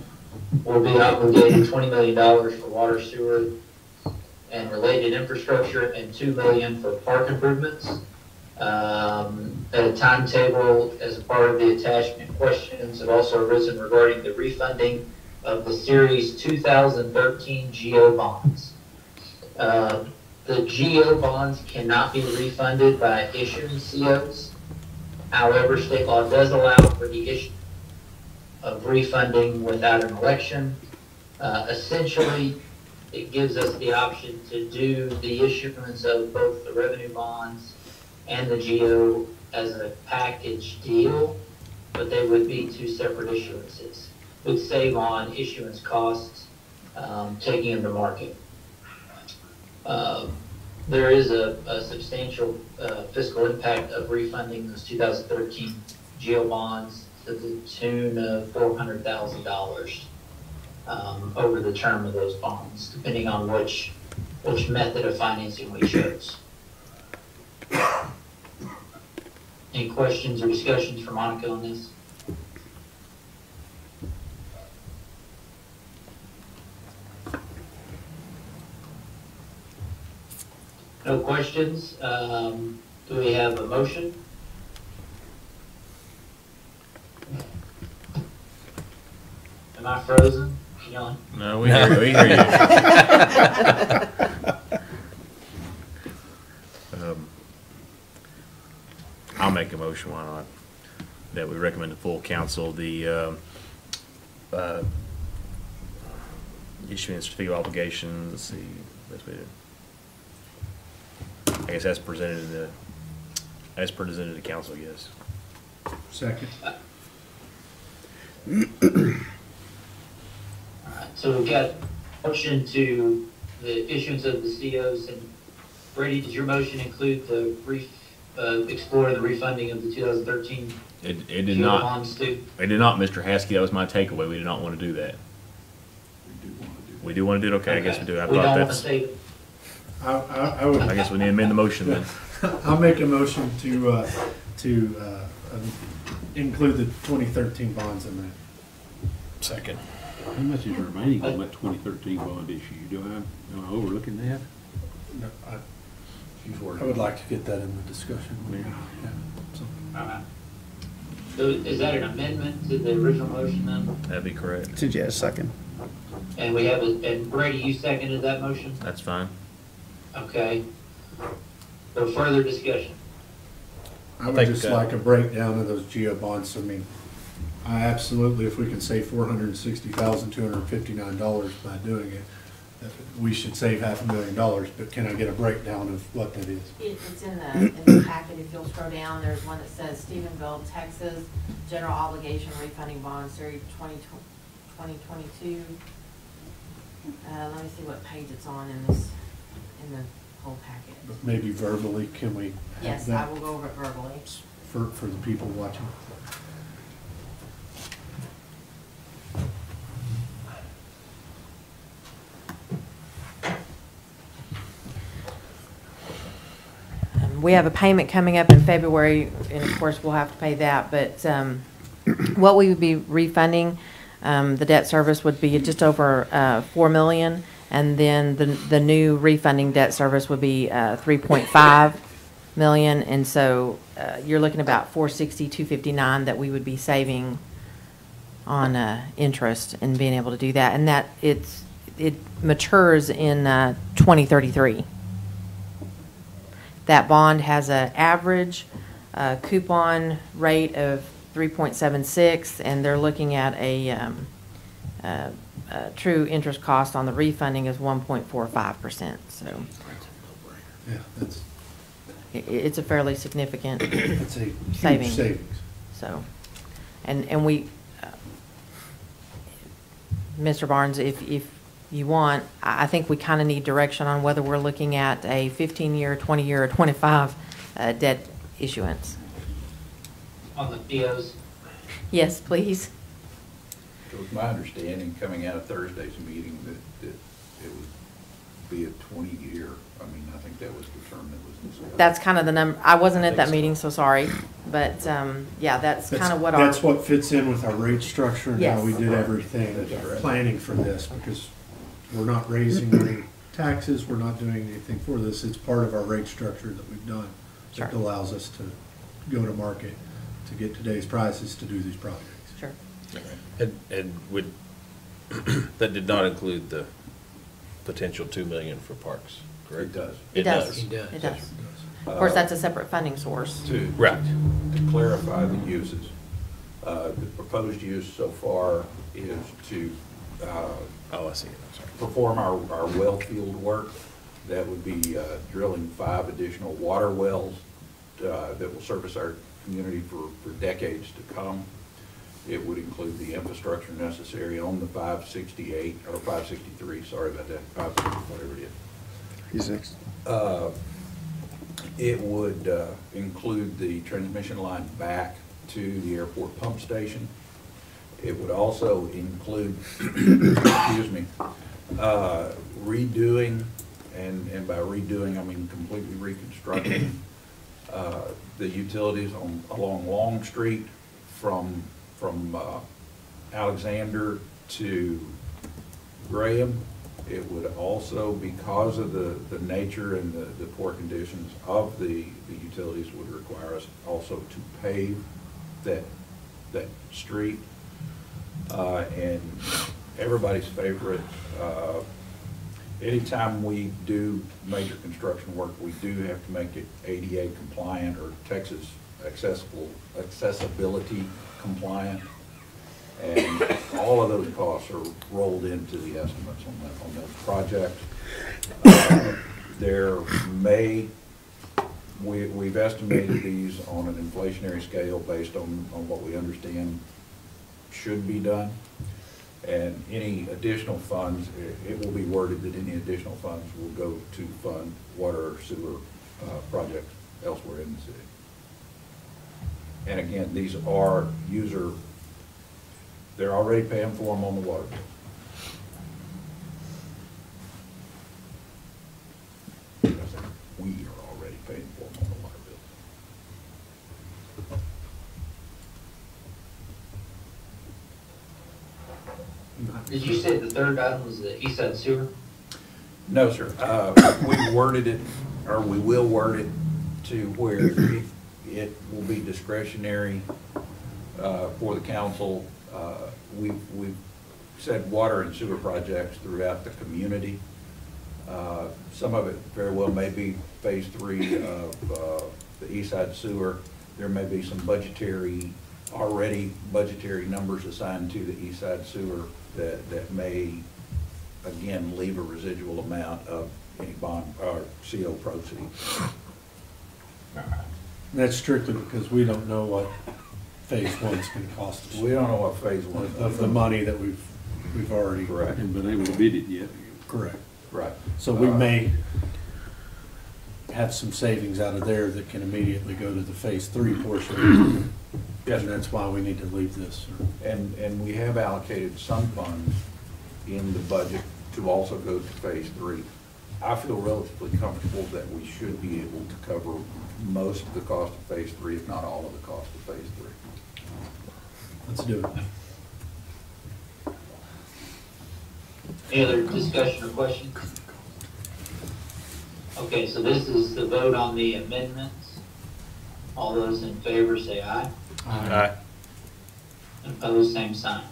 will be obligating twenty million dollars for water, sewer, and related infrastructure, and two million for park improvements. Um, a timetable as a part of the attachment questions have also arisen regarding the refunding of the Series two thousand thirteen GO bonds. Uh, the GO bonds cannot be refunded by issuing COs. However, state law does allow for the issue of refunding without an election. Uh, essentially, it gives us the option to do the issuance of both the revenue bonds and the GO as a package deal, but they would be two separate issuances. Would save on issuance costs, um, taking them to market. Uh, There is a, a substantial uh, fiscal impact of refunding those 2013 GO bonds to the tune of $400,000 um, over the term of those bonds, depending on which, which method of financing we chose. Any questions or discussions for Monica on this? No questions? Um, do we have a motion? Am I frozen, John? No, we hear you, we hear you. Um, I'll make a motion, why not, that we recommend to full council the, um, uh, issuance fee obligations, let's see, best way to, I guess as presented in the, as presented to council, yes. Second. Alright, so we've got motion to the issuance of the COs, and Brady, did your motion include the ref, uh, explore the refunding of the two thousand thirteen It, it did not, bonds too? it did not, Mr. Haskey, that was my takeaway, we did not want to do that. We do want to do it, okay, I guess we do, I We thought don't wanna that's, say, I, I, I would. I guess we need to amend the motion then. I'll make a motion to, uh, to, uh, um, include the twenty thirteen bonds in that. Second. How much is remaining on that twenty thirteen bond issue? Do I, am I overlooking that? No, I I would like to get that in the discussion. Yeah, so. alright. So is that an amendment to the original motion then? That'd be correct, Since you had a second. And we have, a- and Brady, you seconded that motion? that's fine. Okay. No further discussion? I would think, just uh, like a breakdown of those GO bonds. I mean, I absolutely, if we can save four hundred and sixty thousand, two hundred and fifty-nine dollars by doing it, that we should save half a million dollars, but can I get a breakdown of what that is? It, it's in the, in the packet, if you'll scroll down, there's one that says Stephenville, Texas, General Obligation Refunding Bond, Series twenty, twenty twenty-two. Uh, let me see what page it's on in this, in the whole packet. But maybe verbally, can we? have Yes, that I will go over it verbally. For, for the people watching. We have a payment coming up in February, and of course, we'll have to pay that, but um, what we would be refunding, um, the debt service would be just over uh, 4 million, and then the, the new refunding debt service would be uh, 3.5 million, and so uh, you're looking about 460, 259 that we would be saving on uh, interest and being able to do that, and that it's, it matures in uh, 2033. That bond has an average uh, coupon rate of 3.76, and they're looking at a um, uh, uh, true interest cost on the refunding is 1.45%. So Yeah, that's, it's a fairly significant, a huge Saving. savings. so. And, and we, uh, Mr. Barnes, if, if you want, I I think we kind of need direction on whether we're looking at a 15-year, 20-year, or 25 uh, debt issuance. On the POs? Yes, please. It was my understanding, coming out of Thursday's meeting, that, that it would be a twenty-year. I mean, I think that was the term that was discussed. That's kind of the number, I wasn't I at that so. meeting, so sorry. But, um, yeah, that's kind of what our. That's what fits in with our rate structure and how we did everything, That's correct. planning for this, because we're not raising any taxes, we're not doing anything for this. It's part of our rate structure that we've done. Sure. That allows us to go to market to get today's prices to do these projects. Sure. And, and would, that did not include the potential two million for parks, correct? It does. It does. It does. It does. Of course, that's a separate funding source. To, Right. to clarify the uses, uh, the proposed use so far is to, uh, Oh, I see it, I'm sorry. Perform our, our well field work. That would be uh, drilling five additional water wells uh, that will service our community for, for decades to come. It would include the infrastructure necessary on the five sixty-eight, or five sixty-three, sorry about that, whatever it is. Uh, It would uh, include the transmission line back to the airport pump station. It would also include, excuse me, uh, redoing, and, and by redoing, I mean completely reconstructing uh, the utilities on, along Long Street from, from uh, Alexander to Graham. It would also, because of the, the nature and the, the poor conditions of the, the utilities, would require us also to pave that, that street. Uh, and everybody's favorite, uh, anytime we do major construction work, we do have to make it ADA compliant or Texas accessible, accessibility compliant. And all of those costs are rolled into the estimates on that, on those projects. Uh, There may, we, we've estimated these on an inflationary scale based on, on what we understand should be done. And any additional funds, it, it will be worded that any additional funds will go to fund water or sewer, uh, projects elsewhere in the city. And again, these are user, they're already paying for them on the water bill. I said, We are already paying for them on the water bill. Did you say the third item was the east side sewer? No, sir. Uh, We worded it, or we will word it to where it- it will be discretionary uh, for the council. Uh, We've, we've said water and sewer projects throughout the community. Uh, Some of it very well may be phase three of uh, the east side sewer. There may be some budgetary, already budgetary numbers assigned to the east side sewer that, that may, again, leave a residual amount of any bond, or CO proceeds. And That's strictly because we don't know what phase one's gonna cost us. We don't know what phase one. Of of the money that we've, we've already. Correct. Haven't been able to bid it yet. Correct. Right. So we Uh, may have some savings out of there that can immediately go to the phase three portion. Yes, And sir. that's why we need to leave this. And, and we have allocated some funds in the budget to also go to phase three. I feel relatively comfortable that we should be able to cover most of the cost of phase three, if not all of the cost of phase three. Let's do it. Any other discussion or questions? Okay, so this is the vote on the amendments. All those in favor say aye. Aye. And Opposed, same sign.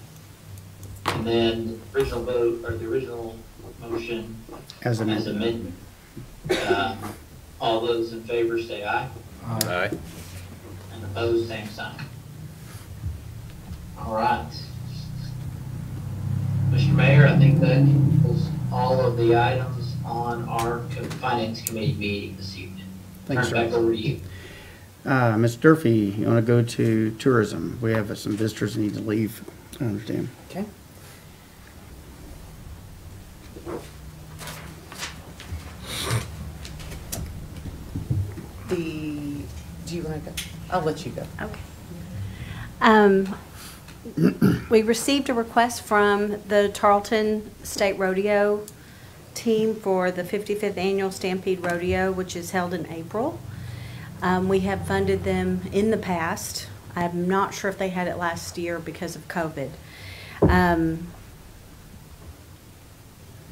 And then the original vote, or the original motion As as amended. amended. Um, All those in favor say aye. Aye. And opposed, same sign. All right. Mr. Mayor, I think that equals all of the items on our co- finance committee meeting this evening. Thanks, Turn it back sir. over to you. Uh, Ms. Durfee, you want to go to tourism? We have some visitors that need to leave, I understand. Okay. The, do you want to go? I'll let you go. Okay. Um, We received a request from the Tarleton State Rodeo team for the 55th Annual Stampede Rodeo, which is held in April. Um, We have funded them in the past. I'm not sure if they had it last year because of COVID. Um,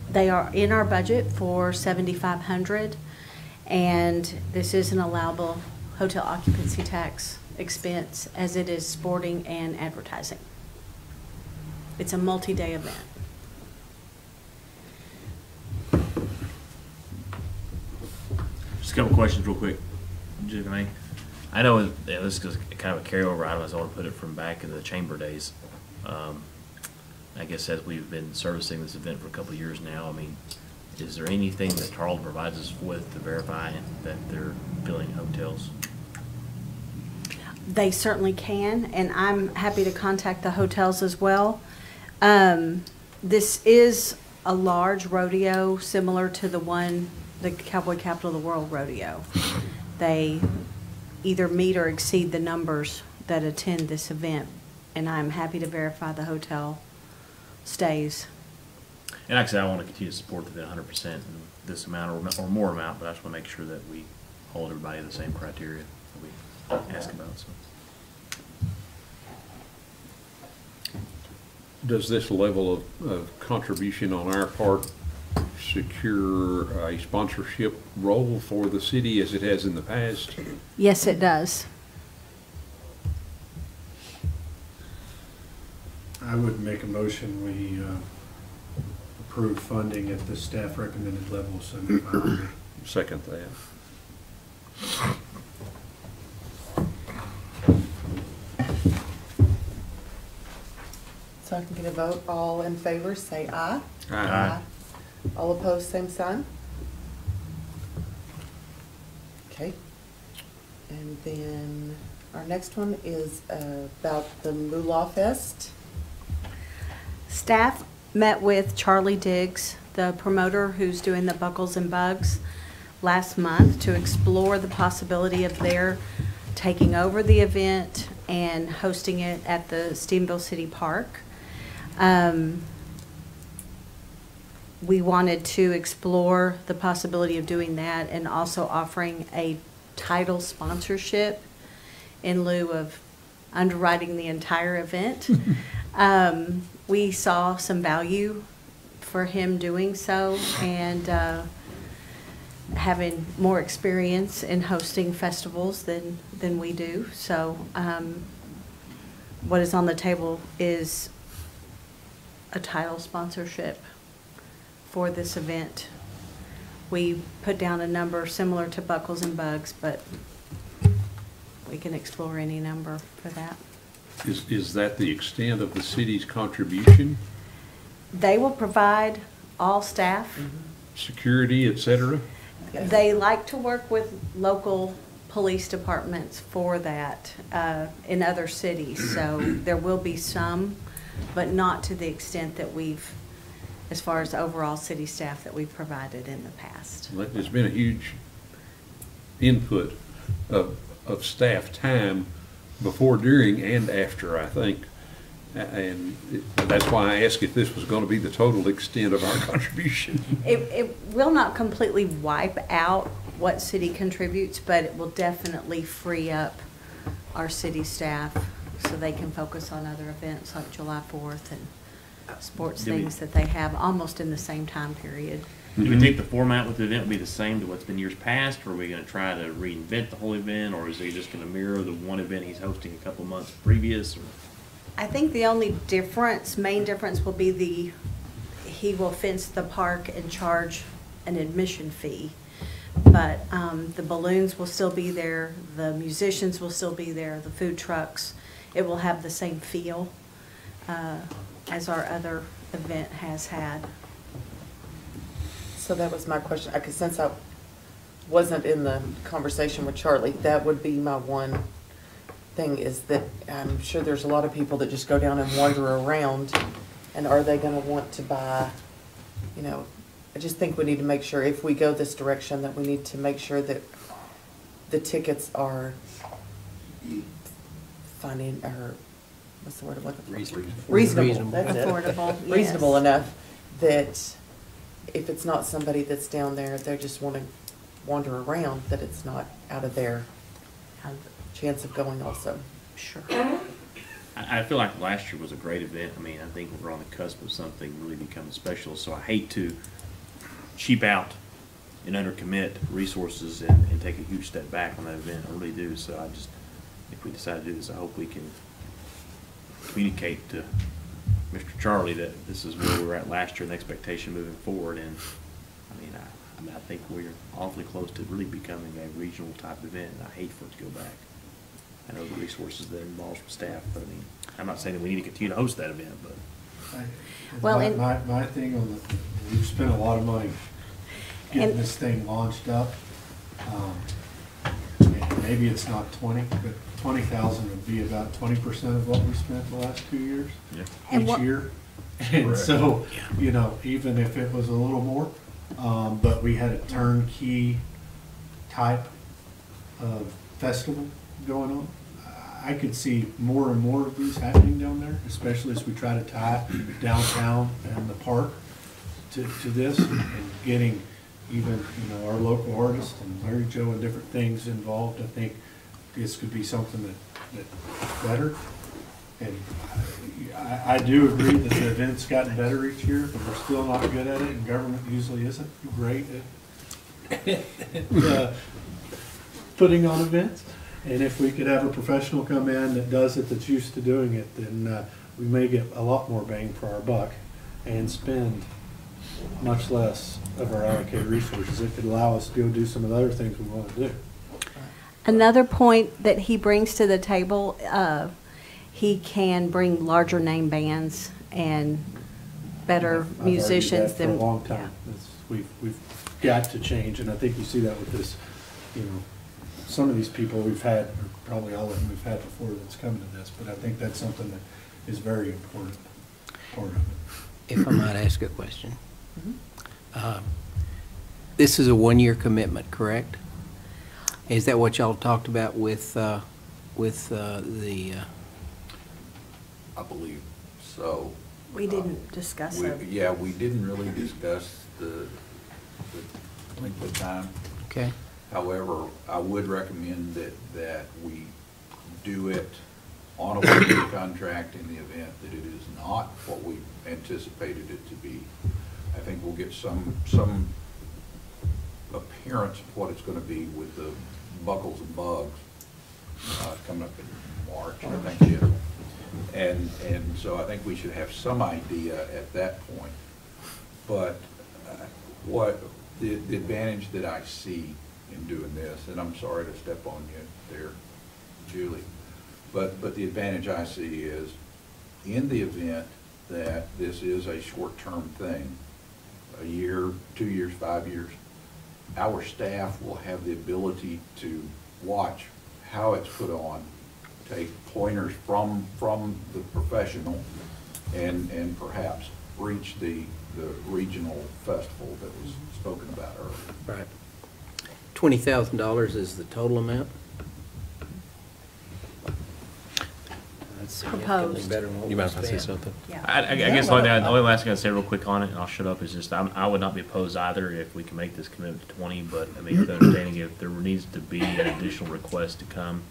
They are in our budget for 7,500, and this is an allowable hotel occupancy tax expense as it is sporting and advertising. It's a multi-day event. Just a couple questions real quick, if I know, yeah, this is kind of a carryover item, as I want to put it from back in the chamber days. Um, I guess as we've been servicing this event for a couple of years now, I mean, is there anything that Tarleton provides us with to verify that they're filling hotels? They certainly can, and I'm happy to contact the hotels as well. Um, this is a large rodeo, similar to the one, the Cowboy Capital of the World rodeo. They either meet or exceed the numbers that attend this event, and I'm happy to verify the hotel stays. And actually, I I want to continue to support the hundred percent and this amount or, or more amount, but I just want to make sure that we hold everybody to the same criteria that we ask about, so. Does this level of, of contribution on our part secure a sponsorship role for the city as it has in the past? Yes, it does. I would make a motion, we uh, approve funding at the staff recommended level of seventy-five hundred. Second that. So I can get a vote. All in favor, say aye. Aye. All opposed, same sign. Okay. And then our next one is about the Moolah Fest. Staff met with Charlie Diggs, the promoter who's doing the Buckles and Bugs, last month to explore the possibility of their taking over the event and hosting it at the Stephenville City Park. Um, we wanted to explore the possibility of doing that and also offering a title sponsorship in lieu of underwriting the entire event. um, we saw some value for him doing so and uh, having more experience in hosting festivals than, than we do. So um, what is on the table is a title sponsorship for this event. We put down a number similar to Buckles and Bugs, but we can explore any number for that. Is, is that the extent of the city's contribution, They will provide all staff. security, et cetera? They like to work with local police departments for that uh, in other cities. So there will be some, but not to the extent that we've, as far as overall city staff that we've provided in the past. Well, There's been a huge input of, of staff time before, during, and after, I think. And it- that's why I asked if this was going to be the total extent of our contribution. It, it will not completely wipe out what city contributes, but it will definitely free up our city staff so they can focus on other events like July 4th and sports Do we- things that they have almost in the same time period. Do we think the format with the event will be the same to what's been years past, or are we gonna try to reinvent the whole event, or is he just gonna mirror the one event he's hosting a couple months previous? or- I think the only difference, main difference will be the, he will fence the park and charge an admission fee. But um, the balloons will still be there, the musicians will still be there, the food trucks. It will have the same feel uh, as our other event has had. So that was my question, I because since I wasn't in the conversation with Charlie, that would be my one thing, is that I'm sure there's a lot of people that just go down and wander around, and are they gonna want to buy, you know, I just think we need to make sure, if we go this direction, that we need to make sure that the tickets are funding, or, what's the word I'm looking for? Reasonable. Reasonable, Reasonable. that's it. Affordable, yes. Reasonable enough that if it's not somebody that's down there, they just wanna wander around, that it's not out of their chance of going also. Sure. I, I feel like last year was a great event. I mean, I think we're on the cusp of something really becoming special, so I hate to cheap out and undercommit resources and, and take a huge step back on that event. I really do, so I just, if we decide to do this, I hope we can communicate to Mr. Charlie that this is where we were at last year and the expectation moving forward, and, I mean, I, I mean, I think we're awfully close to really becoming a regional type event, and I hate for it to go back. I know the resources that involves from staff, but I mean, I'm not saying that we need to continue to host that event, but. I- Well, My, and- my, my thing on the, we've spent a lot of money getting And- this thing launched up. Um, and Maybe it's not twenty, but twenty thousand would be about twenty percent of what we spent the last two years. Yeah. And Each what- year. And so, you know, even if it was a little more, um, but we had a turnkey type of festival going on. I could see more and more of these happening down there, especially as we try to tie downtown and the park to, to this and and getting even, you know, our local artists and Larry Joe and different things involved. I think this could be something that, better. And I, I do agree that the event's gotten better each year, but we're still not good at it, and government usually isn't great at, at, uh, putting on events. And if we could have a professional come in that does it, that's used to doing it, then, uh, we may get a lot more bang for our buck and spend much less of our allocated resources. It could allow us to go do some of the other things we want to do. Another point that he brings to the table, uh, he can bring larger name bands and better I've argued musicians that than. For a long time. It's, we've, we've got to change, and I think you see that with this, you know, some of these people we've had, or probably all of them we've had before that's come to this, but I think that's something that is very important part of it. If I might ask a question. Um, This is a one-year commitment, correct? Is that what y'all talked about with, uh, with uh, the, uh, I believe so. We didn't discuss We- it. Yeah, we didn't really discuss the, the length of time. okay? However, I would recommend that, that we do it on a one-year contract in the event that it is not what we anticipated it to be. I think we'll get some, some appearance of what it's gonna be with the Buckles and Bugs, uh, coming up in March, I think. And, and so I think we should have some idea at that point. But uh, what, the, the advantage that I see in doing this, and I'm sorry to step on you there, Julie, but, but the advantage I see is, in the event that this is a short-term thing, a year, two years, five years, our staff will have the ability to watch how it's put on, take pointers from, from the professional, and, and perhaps reach the, the regional festival that was spoken about earlier. Right. Twenty thousand dollars is the total amount? That's significantly Proposed. better than what You we mind if I say spent. something? Yeah. I, I I guess the only, thing- the only last thing I'd say real quick on it, and I'll shut up, is just, I'm, I would not be opposed either if we can make this commitment to twenty, but, I mean, the understanding if there needs to be an additional request to come,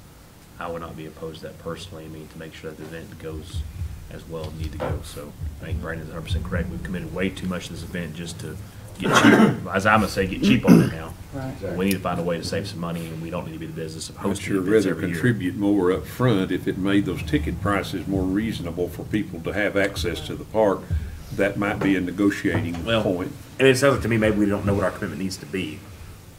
I would not be opposed to that personally, I mean, to make sure that the event goes as well as need to go, so, I think Brandon's hundred percent correct, we've committed way too much to this event just to get cheap, as I'm gonna say, get cheap on it now. Right. We need to find a way to save some money, and we don't need to be the business of I'd hosting sure events rather every year. contribute more up front if it made those ticket prices more reasonable for people to have access to the park. That might be a negotiating Well, point. And it sounds like to me, maybe we don't know what our commitment needs to be.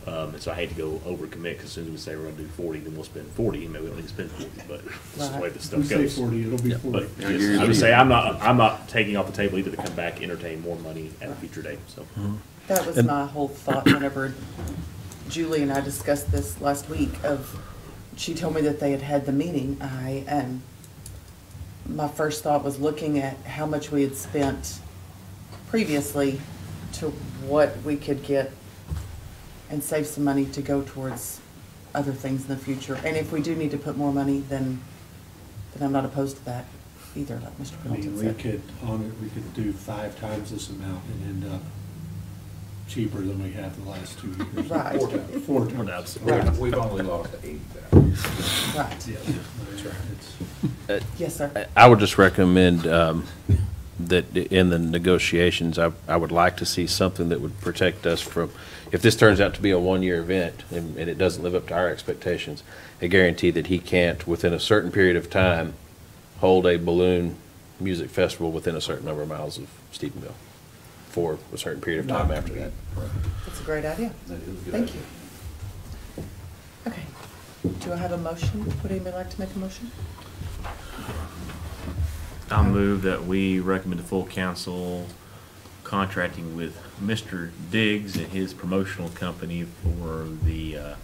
Um, and so I hate to go over commit, because as soon as we say we're gonna do forty, then we'll spend forty, and maybe we don't need to spend forty, but this is the way this We stuff say goes. forty, it'll be forty. But I just- guarantee I'm just saying, I'm not, I'm not taking off the table either to come back, and entertain more money at a future date, so. That was And- my whole thought whenever Julie and I discussed this last week of, she told me that they had had the meeting. I, um, my first thought was looking at how much we had spent previously to what we could get and save some money to go towards other things in the future. And if we do need to put more money, then, then I'm not opposed to that either, like Mr. I mean, Pendleton we said. could, on it, we could do five times this amount and end up cheaper than we had the last two years. Right. Four times. Four times. Right. We've only lost eighty thousand. Right. Yeah, that's right. It's- Yes, sir. I would just recommend um, that in the negotiations, I, I would like to see something that would protect us from, if this turns out to be a one-year event and, and it doesn't live up to our expectations, a guarantee that he can't, within a certain period of time, hold a balloon music festival within a certain number of miles of Stephenville for a certain period of time after that. That's a great idea. That is a good Thank idea. you. Okay. Do I have a motion? Would anybody like to make a motion? I'll move that we recommend to full council contracting with Mr. Diggs and his promotional company for the uh,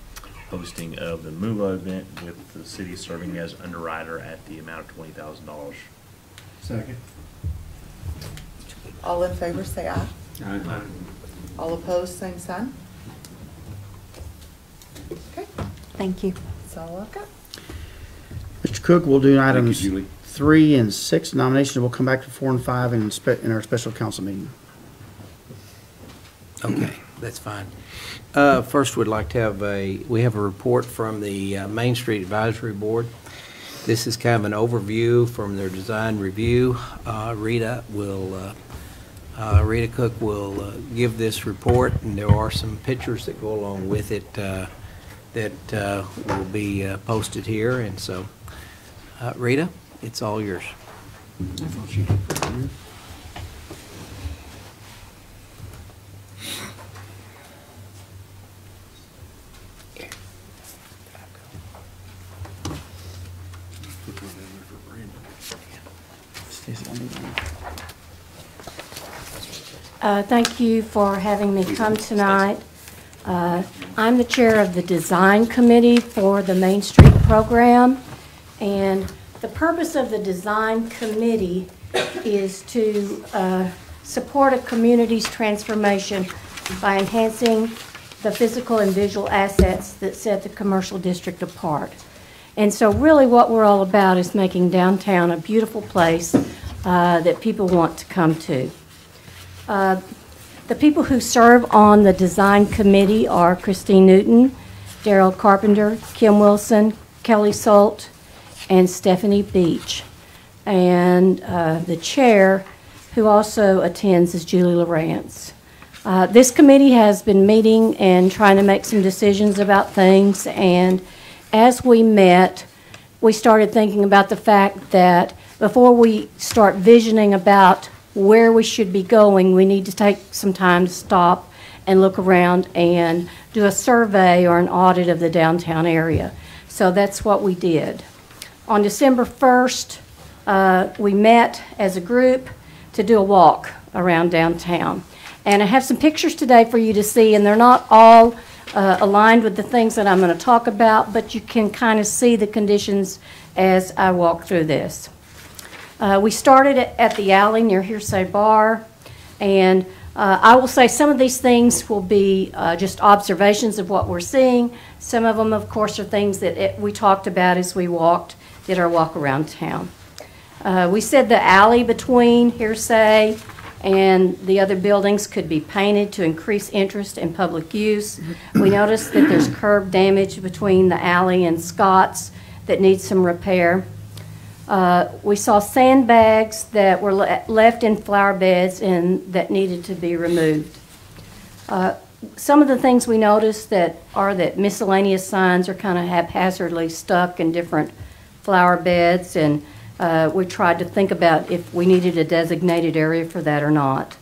hosting of the MUVA event with the city serving as underwriter at the amount of twenty thousand dollars. Second. All in favor, say aye. I- All opposed, same sign. Okay, Thank you. that's all I've got. Mr. Cook, we'll do Thank you, items Julie. three and six nominations. We'll come back to four and five in, spe- in our special council meeting. Okay, that's fine. Uh, First, we'd like to have a, we have a report from the uh, Main Street Advisory Board. This is kind of an overview from their design review. Uh, Rita will, uh, uh, Rita Cook will uh, give this report, and there are some pictures that go along with it uh, that uh, will be uh, posted here, and so, uh, Rita, it's all yours. Uh, Thank you for having me come tonight. Uh, I'm the chair of the Design Committee for the Main Street Program, and the purpose of the Design Committee is to uh, support a community's transformation by enhancing the physical and visual assets that set the commercial district apart. And so really what we're all about is making downtown a beautiful place uh, that people want to come to. Uh, The people who serve on the design committee are Christine Newton, Daryl Carpenter, Kim Wilson, Kelly Salt, and Stephanie Beach. And uh, the chair, who also attends, is Julie Lawrence. Uh, This committee has been meeting and trying to make some decisions about things, and as we met, we started thinking about the fact that before we start visioning about where we should be going, we need to take some time to stop and look around and do a survey or an audit of the downtown area. So that's what we did. On December 1st, uh, we met as a group to do a walk around downtown. And I have some pictures today for you to see, and they're not all uh, aligned with the things that I'm going to talk about, but you can kind of see the conditions as I walk through this. Uh, We started at the alley near Hearsay Bar, and uh, I will say some of these things will be uh, just observations of what we're seeing. Some of them, of course, are things that it- we talked about as we walked, did our walk around town. Uh, We said the alley between Hearsay and the other buildings could be painted to increase interest in public use. We noticed that there's curb damage between the alley and Scott's that needs some repair. Uh, We saw sandbags that were le- left in flower beds and that needed to be removed. Uh, Some of the things we noticed that are that miscellaneous signs are kind of haphazardly stuck in different flower beds, and uh, we tried to think about if we needed a designated area for that or not.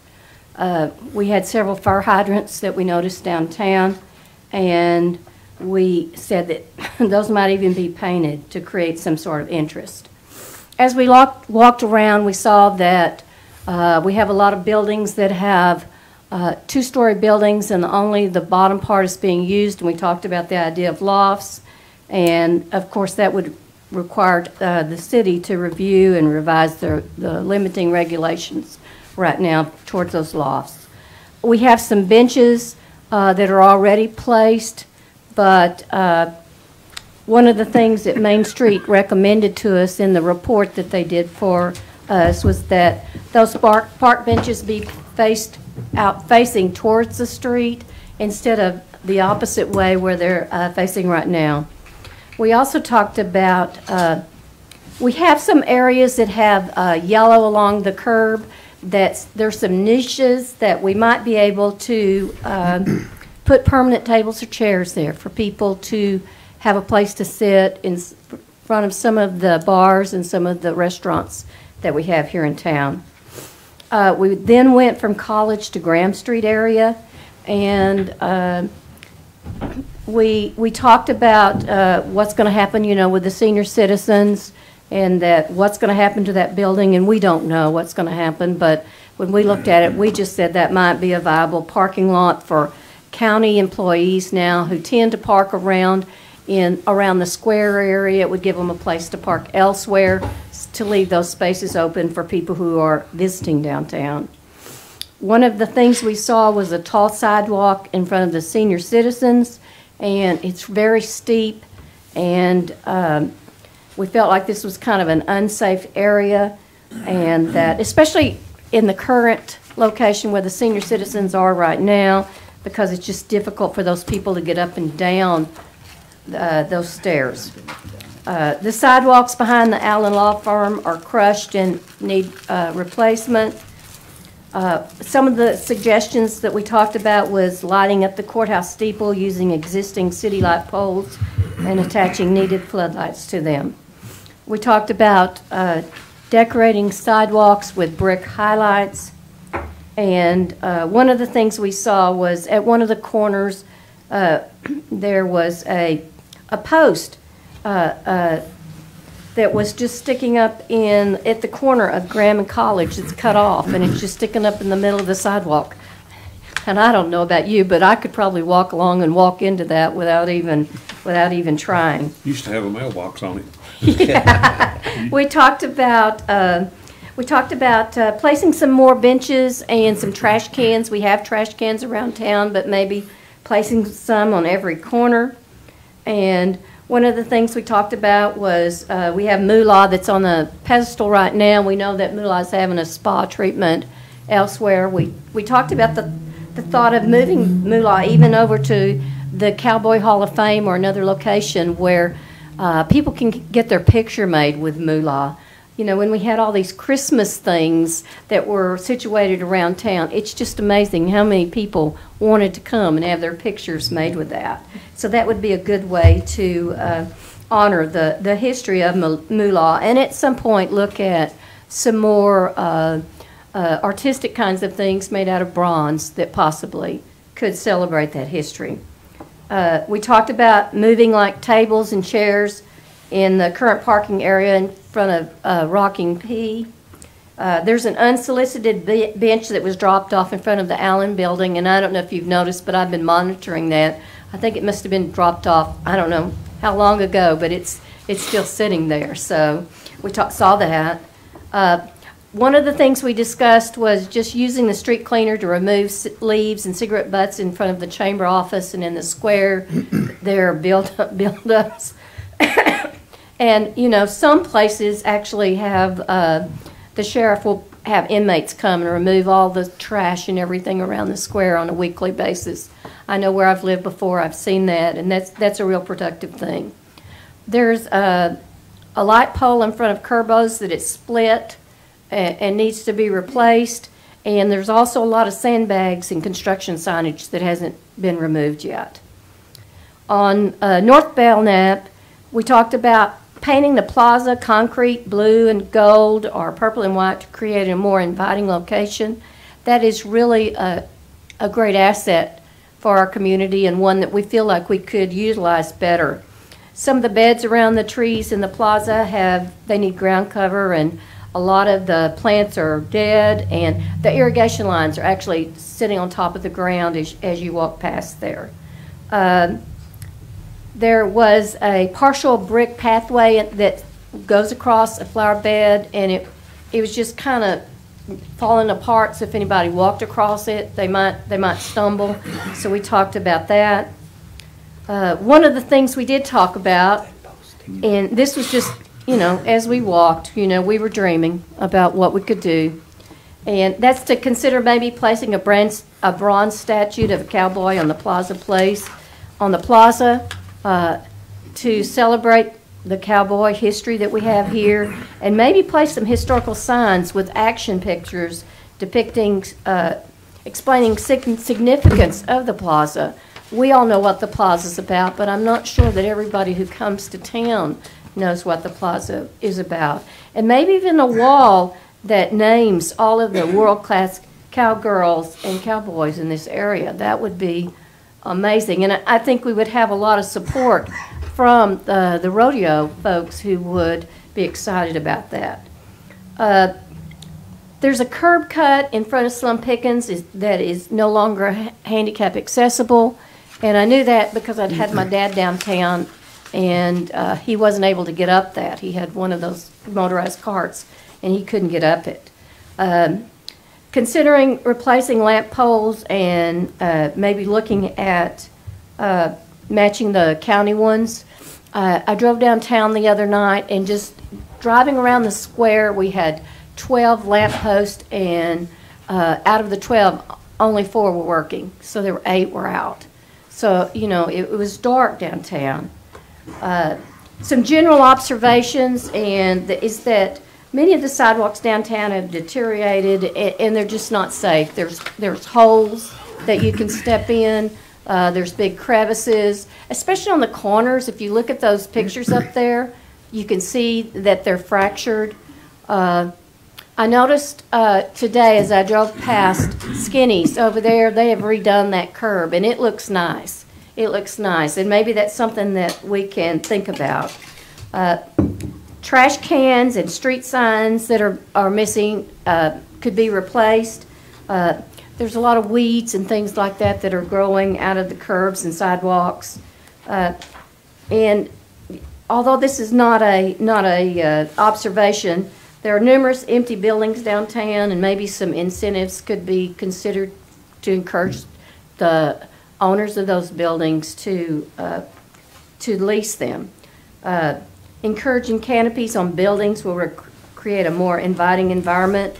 Uh, We had several fire hydrants that we noticed downtown, and we said that those might even be painted to create some sort of interest. As we walked, walked around, we saw that uh, we have a lot of buildings that have uh, two-story buildings and only the bottom part is being used. And we talked about the idea of lofts. And of course, that would require uh, the city to review and revise the, the limiting regulations right now towards those lofts. We have some benches uh, that are already placed, but uh, one of the things that Main Street recommended to us in the report that they did for us was that those park, park benches be faced out facing towards the street instead of the opposite way where they're uh, facing right now. We also talked about, uh, we have some areas that have uh, yellow along the curb, that's, there's some niches that we might be able to um, put permanent tables or chairs there for people to have a place to sit in front of some of the bars and some of the restaurants that we have here in town. Uh, We then went from College to Graham Street area, and uh, we, we talked about uh, what's going to happen, you know, with the senior citizens, and that what's going to happen to that building, and we don't know what's going to happen, but when we looked at it, we just said that might be a viable parking lot for county employees now who tend to park around in, around the square area. It would give them a place to park elsewhere, to leave those spaces open for people who are visiting downtown. One of the things we saw was a tall sidewalk in front of the senior citizens, and it's very steep, and um, we felt like this was kind of an unsafe area, and that, especially in the current location where the senior citizens are right now, because it's just difficult for those people to get up and down uh, those stairs. Uh, The sidewalks behind the Allen Law Firm are crushed and need uh, replacement. Uh, Some of the suggestions that we talked about was lighting up the courthouse steeple using existing city light poles and attaching needed floodlights to them. We talked about uh, decorating sidewalks with brick highlights. And uh, one of the things we saw was at one of the corners, there was a, a post uh, uh, that was just sticking up in, at the corner of Graham and College. It's cut off, and it's just sticking up in the middle of the sidewalk. And I don't know about you, but I could probably walk along and walk into that without even, without even trying. Used to have a mailbox on it. We talked about, uh, we talked about uh, placing some more benches and some trash cans. We have trash cans around town, but maybe placing some on every corner. And one of the things we talked about was, uh, we have Moolah that's on the pedestal right now. We know that moolah is having a spa treatment elsewhere. We, we talked about the, the thought of moving Moolah even over to the Cowboy Hall of Fame or another location where uh, people can get their picture made with Moolah. You know, when we had all these Christmas things that were situated around town, it's just amazing how many people wanted to come and have their pictures made with that. So that would be a good way to uh, honor the, the history of Mo- Moolah, and at some point look at some more uh, uh, artistic kinds of things made out of bronze that possibly could celebrate that history. Uh, We talked about moving like tables and chairs in the current parking area in front of uh, Rocking P. Uh, There's an unsolicited be- bench that was dropped off in front of the Allen Building, and I don't know if you've noticed, but I've been monitoring that. I think it must have been dropped off, I don't know how long ago, but it's, it's still sitting there, so we saw that. Uh, One of the things we discussed was just using the street cleaner to remove leaves and cigarette butts in front of the chamber office and in the square. There are build up buildups. And, you know, some places actually have, uh, the sheriff will have inmates come and remove all the trash and everything around the square on a weekly basis. I know where I've lived before, I've seen that, and that's, that's a real productive thing. There's a, a light pole in front of Kerbo's that is split and, and needs to be replaced. And there's also a lot of sandbags and construction signage that hasn't been removed yet. On uh, North Belknap, we talked about painting the plaza concrete blue and gold or purple and white to create a more inviting location. That is really a, a great asset for our community and one that we feel like we could utilize better. Some of the beds around the trees in the plaza have, they need ground cover and a lot of the plants are dead and the irrigation lines are actually sitting on top of the ground as, as you walk past there. Um, there was a partial brick pathway that goes across a flower bed, and it, it was just kind of falling apart, so if anybody walked across it, they might, they might stumble. So we talked about that. Uh, One of the things we did talk about, and this was just, you know, as we walked, you know, we were dreaming about what we could do. And that's to consider maybe placing a bronze, a bronze statue of a cowboy on the Plaza Place, on the plaza, uh, to celebrate the cowboy history that we have here, and maybe place some historical signs with action pictures depicting, uh, explaining sig- significance of the plaza. We all know what the plaza's about, but I'm not sure that everybody who comes to town knows what the plaza is about. And maybe even a wall that names all of the world-class cowgirls and cowboys in this area. That would be amazing. And I think we would have a lot of support from the, the rodeo folks who would be excited about that. Uh, There's a curb cut in front of Slum Pickens is, that is no longer handicap accessible. And I knew that because I'd had my dad downtown and uh, he wasn't able to get up that. He had one of those motorized carts and he couldn't get up it. Um, Considering replacing lamp poles and uh, maybe looking at uh, matching the county ones. Uh, I drove downtown the other night and just driving around the square, we had 12 lamp posts and uh, out of the 12, only four were working. So there were eight were out. So, you know, it, it was dark downtown. Uh, Some general observations and the- is that many of the sidewalks downtown have deteriorated a- and they're just not safe. There's, there's holes that you can step in. Uh, there's big crevices, especially on the corners. If you look at those pictures up there, you can see that they're fractured. Uh, I noticed uh, today as I drove past Skinny's over there, they have redone that curb and it looks nice. It looks nice, and maybe that's something that we can think about. Uh, Trash cans and street signs that are, are missing uh, could be replaced. Uh, There's a lot of weeds and things like that that are growing out of the curbs and sidewalks. Uh, And although this is not a, not a uh, observation, there are numerous empty buildings downtown, and maybe some incentives could be considered to encourage the owners of those buildings to, uh, to lease them. Encouraging canopies on buildings will create a more inviting environment.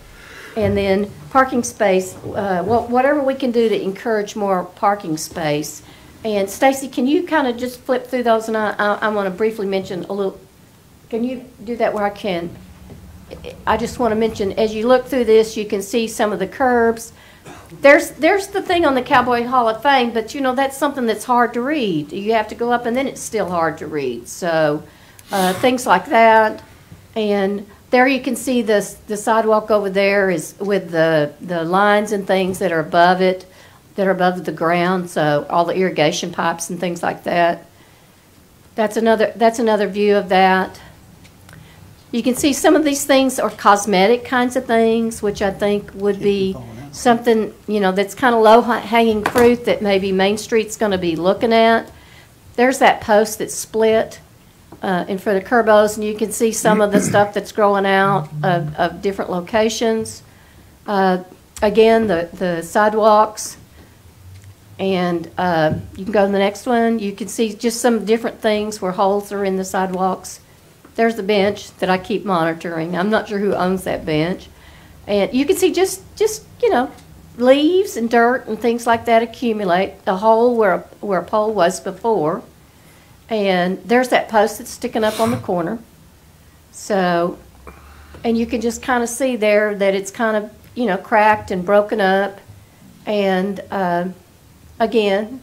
And then parking space, uh, wha- whatever we can do to encourage more parking space. And Stacy, can you kind of just flip through those, and I, I want to briefly mention a little, can you do that where I can? I just want to mention, as you look through this, you can see some of the curbs. There's, there's the thing on the Cowboy Hall of Fame, but you know, that's something that's hard to read. You have to go up and then it's still hard to read. So, uh, things like that. And there you can see the, the sidewalk over there is with the, the lines and things that are above it, that are above the ground, so all the irrigation pipes and things like that. That's another, that's another view of that. You can see some of these things are cosmetic kinds of things, which I think would be something, you know, that's kind of low-hanging fruit that maybe Main Street's going to be looking at. There's that post that's split uh, in front of Kerbos, and you can see some of the stuff that's growing out of, of different locations. Uh, Again, the, the sidewalks, and uh, you can go to the next one. You can see just some different things where holes are in the sidewalks. There's the bench that I keep monitoring. I'm not sure who owns that bench. And you can see just, just, you know, leaves and dirt and things like that accumulate. A hole where, where a pole was before. And there's that post that's sticking up on the corner. So, and you can just kind of see there that it's kind of, you know, cracked and broken up. And, uh, again,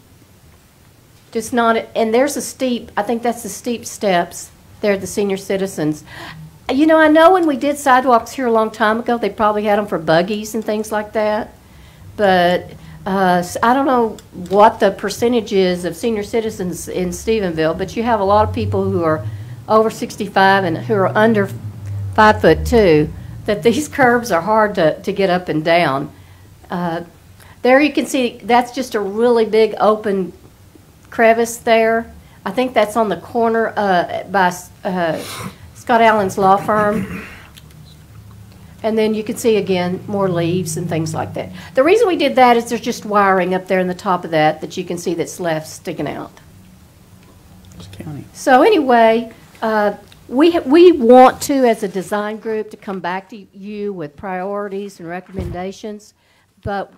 just not, and there's a steep, I think that's the steep steps there, the senior citizens. You know, I know when we did sidewalks here a long time ago, they probably had them for buggies and things like that. But uh, I don't know what the percentage is of senior citizens in Stephenville, but you have a lot of people who are over 65 and who are under five foot two, that these curbs are hard to, to get up and down. Uh, There you can see, that's just a really big open crevice there. I think that's on the corner uh, by uh, Scott Allen's law firm. And then you can see again, more leaves and things like that. The reason we did that is there's just wiring up there in the top of that that you can see that's left sticking out. It's county. So anyway, uh, we, we want to, as a design group, to come back to you with priorities and recommendations, but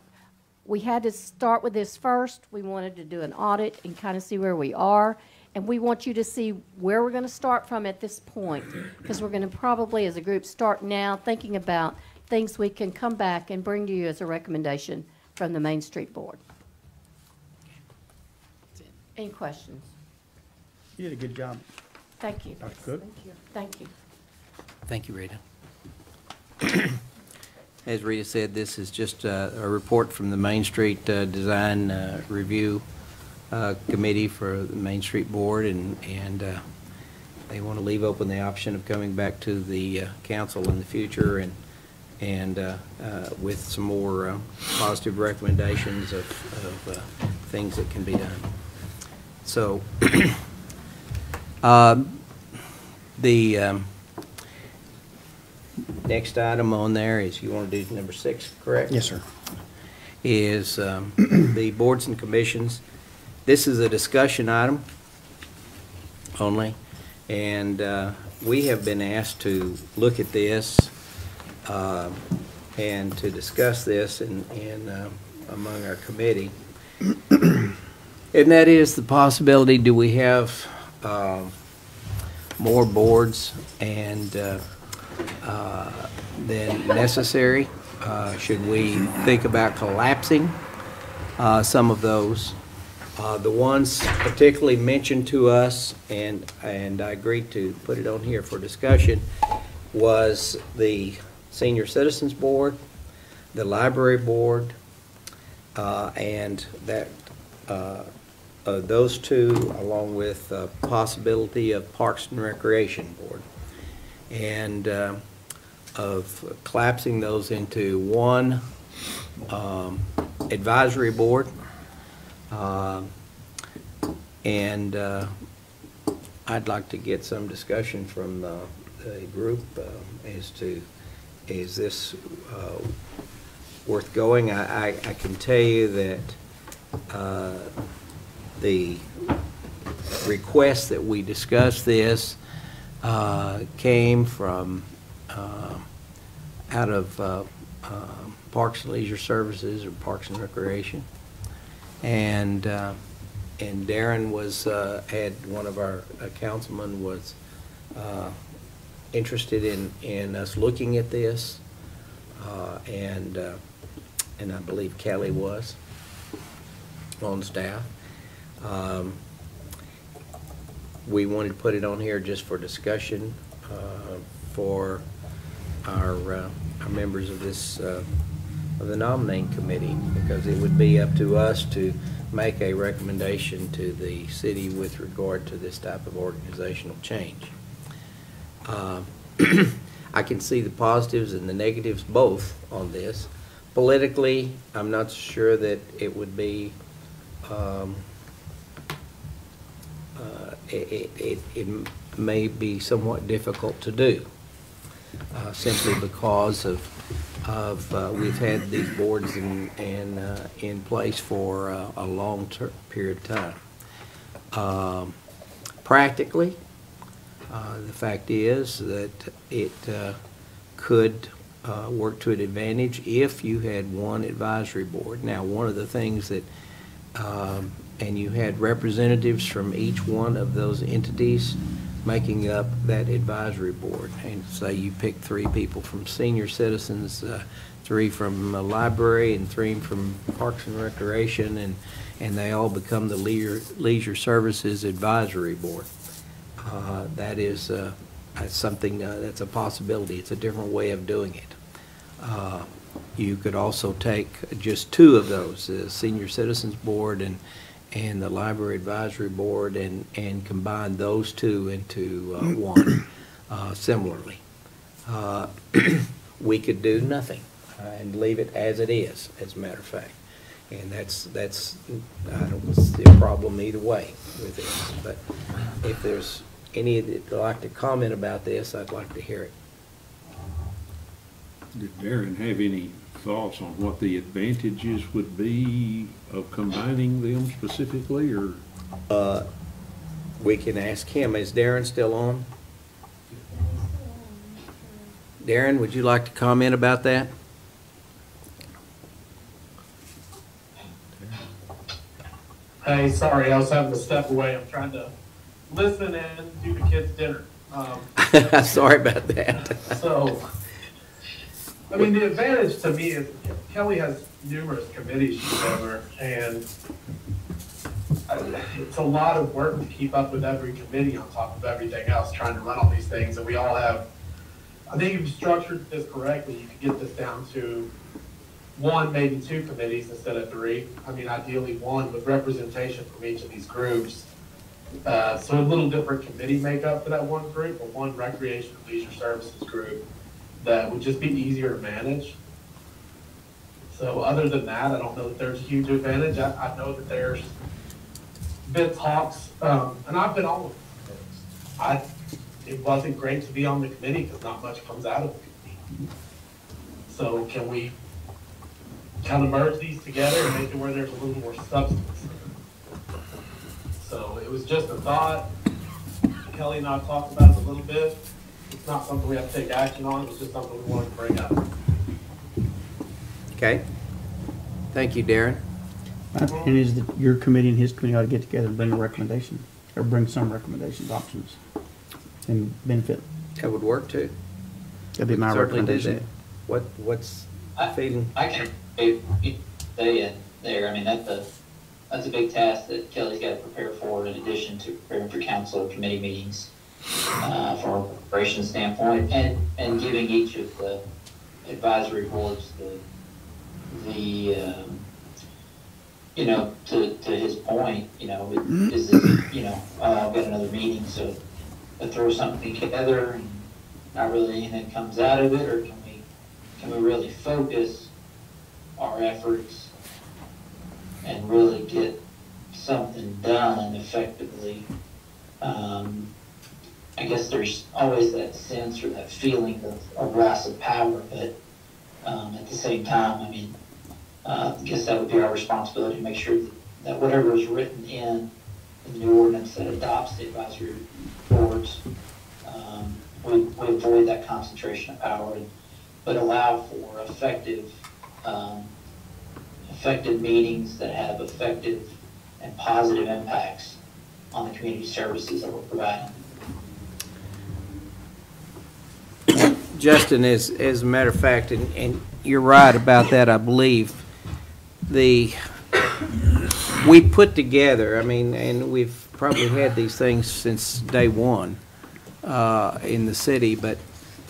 we had to start with this first. We wanted to do an audit and kind of see where we are. And we want you to see where we're going to start from at this point, because we're going to probably, as a group, start now thinking about things we can come back and bring to you as a recommendation from the Main Street Board. Any questions? You did a good job. Thank you. Dr. Cook? Thank you. Thank you, Rita. As Rita said, this is just uh, a report from the Main Street uh, Design uh, Review uh, Committee for the Main Street Board, and, and uh, they want to leave open the option of coming back to the uh, council in the future and, and uh, uh, with some more uh, positive recommendations of, of uh, things that can be done. So, um, the, um, Next item on there is, you want to do number six, correct? Yes, sir. Is um, the boards and commissions. This is a discussion item only, and uh, we have been asked to look at this um, and to discuss this in, in, um, among our committee. And that is the possibility, do we have um, more boards and uh, uh, than necessary? Uh, Should we think about collapsing uh, some of those? Uh, The ones particularly mentioned to us, and, and I agreed to put it on here for discussion, was the Senior Citizens Board, the Library Board, uh, and that, uh, uh, those two, along with uh, possibility of Parks and Recreation Board and uh, of collapsing those into one um, advisory board. Um, And uh, I'd like to get some discussion from uh, the group uh, as to, is this uh, worth going? I, I- I can tell you that uh, the request that we discuss this uh, came from uh, out of uh, uh, Parks and Leisure Services or Parks and Recreation. And, uh, and Darren was, uh, had, one of our uh, councilmen was uh, interested in, in us looking at this. uh, And, uh, and I believe Kelly was on staff. Um, we wanted to put it on here just for discussion for our, our members of this, of the nominating committee, because it would be up to us to make a recommendation to the city with regard to this type of organizational change. Uh, I can see the positives and the negatives both on this. Politically, I'm not sure that it would be um, uh, it, it, it may be somewhat difficult to do, uh, simply because of, of, uh, we've had these boards in, in, uh, in place for uh, a long ter- period of time. Um, Practically, uh, the fact is that it uh, could uh, work to an advantage if you had one advisory board. Now, one of the things that um, and you had representatives from each one of those entities making up that advisory board. And say you pick three people from senior citizens, uh, three from the library, and three from Parks and Recreation, and, and they all become the leisure, leisure services advisory board. Uh, That is, uh, that's something, uh, that's a possibility. It's a different way of doing it. Uh, You could also take just two of those, the Senior Citizens Board and, and the Library Advisory Board, and, and combine those two into uh, one uh, similarly. Uh, We could do nothing uh, and leave it as it is, as a matter of fact. And that's, that's, I don't see a problem either way with this. But if there's any that'd like to comment about this, I'd like to hear it. Did Darren have any thoughts on what the advantages would be of combining them specifically, or? Uh, We can ask him, is Darren still on? Darren, would you like to comment about that? Hey, sorry, I was having to step away. I'm trying to listen and do the kids' dinner. Um, Sorry about that. so, I mean, the advantage to me is Kelly has numerous committees she's over, and it's a lot of work to keep up with every committee on top of everything else, trying to run all these things, and we all have, I think if you structured this correctly, you could get this down to one, maybe two committees instead of three. I mean, ideally one with representation from each of these groups. Uh, so a little different committee makeup for that one group, but one recreation and leisure services group that would just be easier to manage. So other than that, I don't know that there's a huge advantage. I, I know that there's been talks, um, and I've been on them. I, it wasn't great to be on the committee because not much comes out of the committee. So can we kind of merge these together and make it where there's a little more substance? So it was just a thought. Kelly and I talked about it a little bit. It's not something we have to take action on, it's just something we wanted to bring up. Okay. Thank you, Darren. My opinion is that your committee and his committee ought to get together and bring a recommendation, or bring some recommendations, options, and benefit. That would work too. That'd be my Certainly do recommendation. that. What, what's I- feeling? I can say it there, I mean, that's a, that's a big task that Kelly's got to prepare for in addition to preparing for council committee meetings, uh, from a preparation standpoint, and, and giving each of the advisory boards the, the, um, you know, to, to his point, you know, it- is this, you know, uh, I've got another meeting, so to throw something together and not really anything comes out of it, or can we, can we really focus our efforts and really get something done effectively? Um, I guess there's always that sense or that feeling of, of of power, but, um, at the same time, I mean, uh, I guess that would be our responsibility to make sure that whatever is written in the new ordinance that adopts the advisory boards, um, we, we avoid that concentration of power, and- but allow for effective, um, effective meetings that have effective and positive impacts on the community services that we're providing. Justin, as, as a matter of fact, and, and you're right about that, I believe, the, we put together, I mean, and we've probably had these things since day one, uh, in the city, but,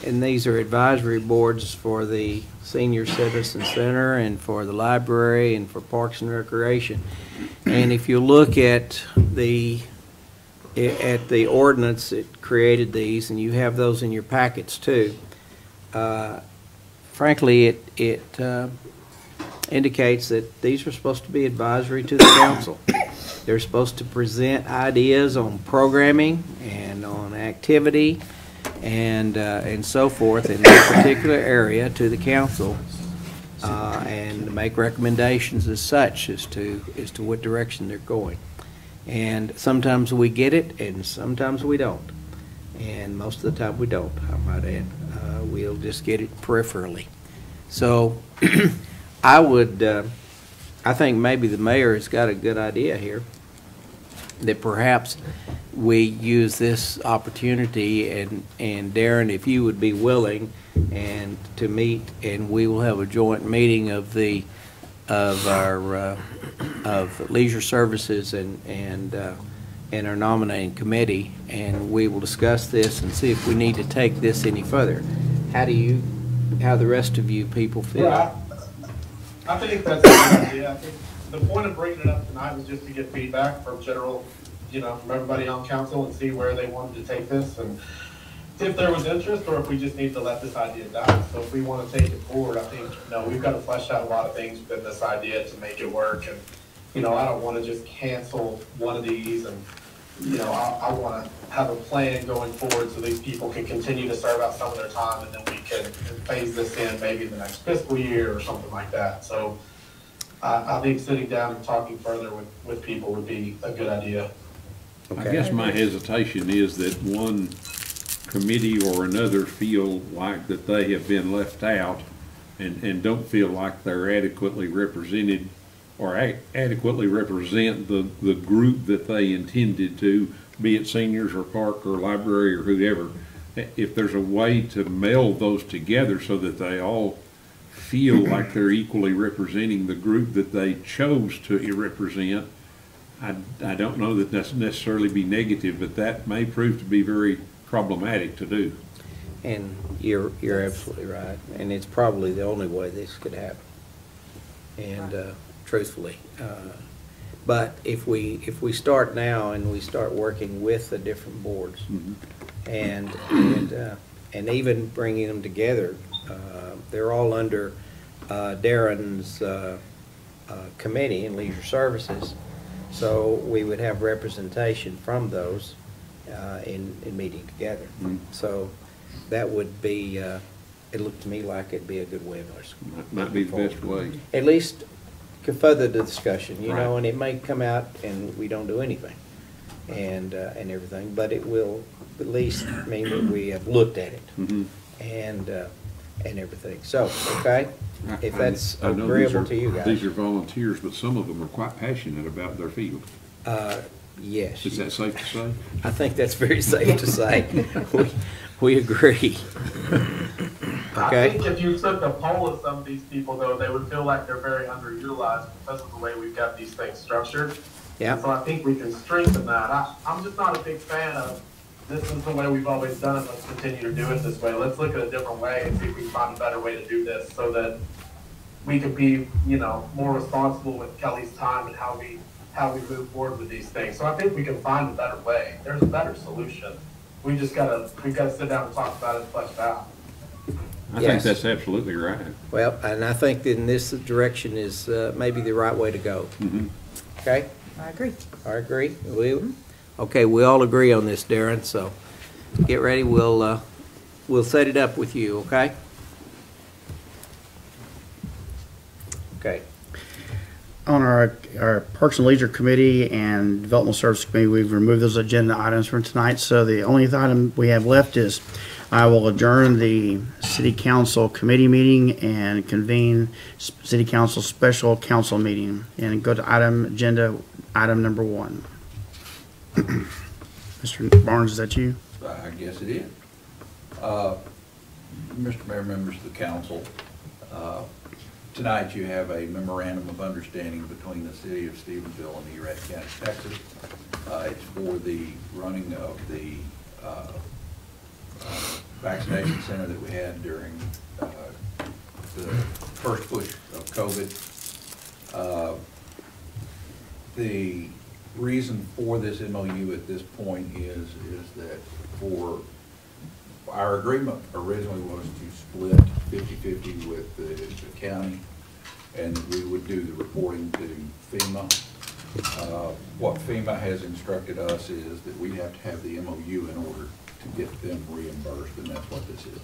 and these are advisory boards for the Senior Citizen Center and for the library and for Parks and Recreation. And if you look at the, at the ordinance that created these, and you have those in your packets too, uh, frankly, it, it uh, indicates that these are supposed to be advisory to the council. They're supposed to present ideas on programming and on activity and, uh, and so forth in that particular area to the council, uh, and make recommendations as such as to, as to what direction they're going. And sometimes we get it, and sometimes we don't. And most of the time, we don't, I might add. Uh, We'll just get it peripherally. So I would, uh, I think maybe the mayor has got a good idea here, that perhaps we use this opportunity, and, and Darren, if you would be willing, and to meet, and we will have a joint meeting of the, of our, uh, of leisure services and, and, uh, and our nominating committee, and we will discuss this and see if we need to take this any further. How do you, how the rest of you people feel? Yeah, I I think that's a good idea. I think the point of bringing it up tonight was just to get feedback from general, you know, from everybody on council and see where they wanted to take this and if there was interest or if we just need to let this idea die. So if we want to take it forward, I think, you know, we've got to flesh out a lot of things within this idea to make it work. And, you know, I don't want to just cancel one of these and, you know, I, I want to have a plan going forward so these people can continue to serve out some of their time and then we can phase this in maybe in the next fiscal year or something like that. So I, I think sitting down and talking further with, with people would be a good idea. I guess my hesitation is that one committee or another feel like that they have been left out and, and don't feel like they're adequately represented or a- adequately represent the, the group that they intended to, be it seniors or park or library or whoever, if there's a way to meld those together so that they all feel like they're equally representing the group that they chose to represent, I, I don't know that that's necessarily be negative, but that may prove to be very problematic to do. And you're, you're absolutely right, and it's probably the only way this could happen. And uh, truthfully, uh, but if we, if we start now and we start working with the different boards, and, and, uh, and even bringing them together, uh, they're all under uh, Darren's uh, uh, committee in leisure services, so we would have representation from those uh, in, in meeting together. Mm. So that would be, uh, it looked to me like it'd be a good way of us. Might- Might be the best way. At least further the discussion, you know, Right. and it may come out and we don't do anything and, uh, and everything, but it will at least mean that we have looked at it Mhm. and, uh, and everything. So, okay? If I- that's I know these agreeable are- to you guys. These are volunteers, but some of them are quite passionate about their field. Uh, yes. Is that safe to say? I think that's very safe to say. We, we agree. I Okay? think if you took a poll of some of these people, though, they would feel like they're very underutilized because of the way we've got these things structured. Yeah. So I think we can strengthen that. I, I'm just not a big fan of, this is the way we've always done it, let's continue to do it this way. Let's look at a different way and see if we can find a better way to do this so that we can be, you know, more responsible with Kelly's time and how we, how we move forward with these things. So I think we can find a better way. There's a better solution. We just gotta, we gotta sit down and talk about it and flesh it out. I think Yes. that's absolutely right. Well, and I think that in this direction is uh, maybe the right way to go. Mhm. Okay? I agree. I agree. We, okay, we all agree on this, Darren, so get ready, we'll, uh, we'll set it up with you, okay? Okay. On our, our Parks and Leisure Committee and Development Service Committee, we've removed those agenda items from tonight, so the only item we have left is I will adjourn the city council committee meeting and convene city council special council meeting and go to item, agenda, item number one. Mr. Barnes, is that you? I guess it is. Uh, Mr. Mayor, members of the council, uh, tonight you have a memorandum of understanding between the city of Stephenville and Erath County, Texas. Uh, It's for the running of the uh, uh, vaccination center that we had during uh, the first push of COVID. Uh, The reason for this MOU at this point is, is that for, our agreement originally was to split 50/50 with the the county, and we would do the reporting to FEMA. Uh, What FEMA has instructed us is that we have to have the MOU in order to get them reimbursed, and that's what this is.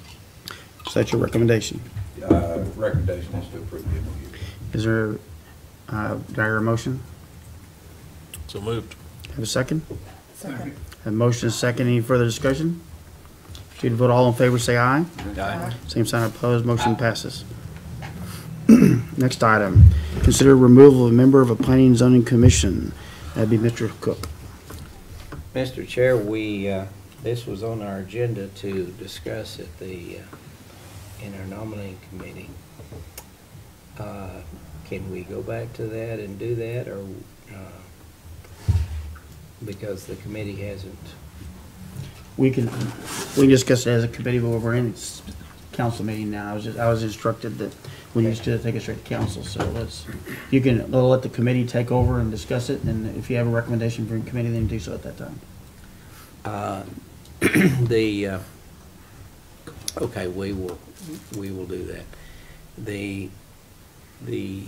Is that your recommendation? Uh, Recommendation is to approve the MOU. Is there, uh, do I hear a motion? So moved. Have a second? Second. Have a motion and a second. Any further discussion? If you'd vote all in favor, say aye. Aye. Same sign opposed, motion passes. Next item, consider removal of a member of a planning and zoning commission. That'd be Mr. Cook. Mr. Chair, we, uh, this was on our agenda to discuss at the, uh, in our nominating committee. Uh, Can we go back to that and do that, or, uh, because the committee hasn't? We can, we can discuss it as a committee, but we're in council meeting now. I was just, I was instructed that we used to take it straight to council, so let's, you can, let the committee take over and discuss it, and if you have a recommendation from the committee, then do so at that time. Uh, The, uh, okay, we will, we will do that. The, the,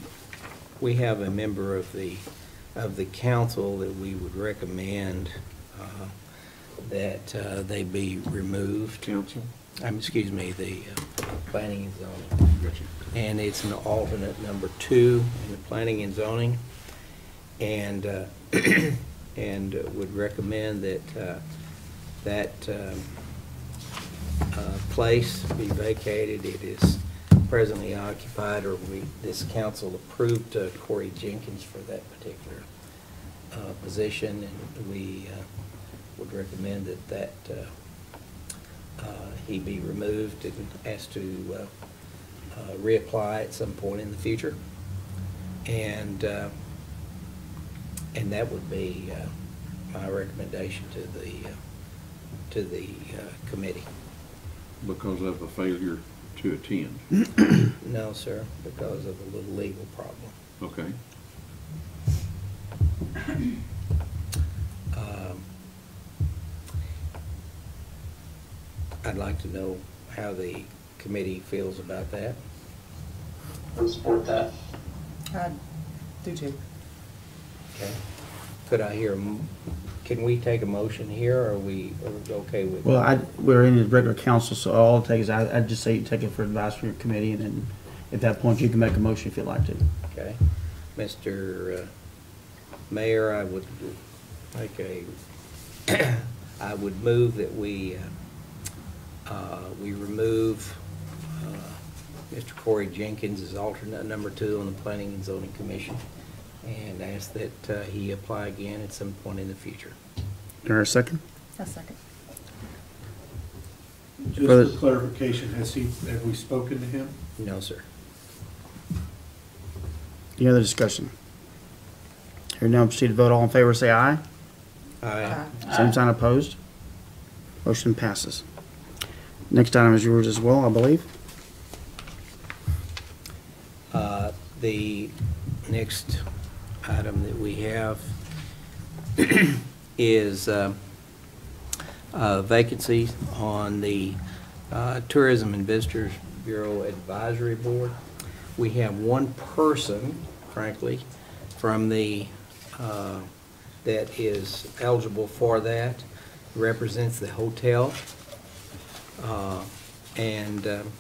we have a member of the, of the council that we would recommend uh, that uh, they be removed. Council? Um, excuse me, the uh, planning and zoning. Gotcha. And it's an alternate number two in the planning and zoning. And, uh, and would recommend that, uh, that um, uh, place be vacated. It is presently occupied, or we, this council approved uh, Corey Jenkins for that particular uh, position, and we uh, would recommend that that, uh, uh, he be removed and asked to uh, uh, reapply at some point in the future. And, uh, and that would be uh, my recommendation to the, uh, to the uh, committee. Because of a failure to attend. No, sir, because of a little legal problem. Okay. Um, I'd like to know how the committee feels about that. I support that. I do too. Okay. Could I hear, can we take a motion here, or are we, are we okay with? Well, I, we're in the regular council, so all it takes, I, I'd just say you take it for advice from your committee, and then at that point, you can make a motion if you'd like to. Okay. Mr. uh, Mayor, I would make a, I would move that we, uh, uh, we remove uh, Mr. Corey Jenkins as alternate number two on the Planning and Zoning Commission, and ask that uh, he apply again at some point in the future. There a second? A second. Further- Just for clarification, has he, have we spoken to him? No, sir. Any other discussion? Hearing none, proceed to vote. All in favor, say aye. Aye. Same sign opposed. Motion passes. Next item is yours as well, I believe. Uh, The next item that we have is uh, uh, on the uh, Tourism and Visitors Bureau Advisory Board. We have one person, frankly, from the, uh, that is eligible for that, represents the hotel. Uh, And um,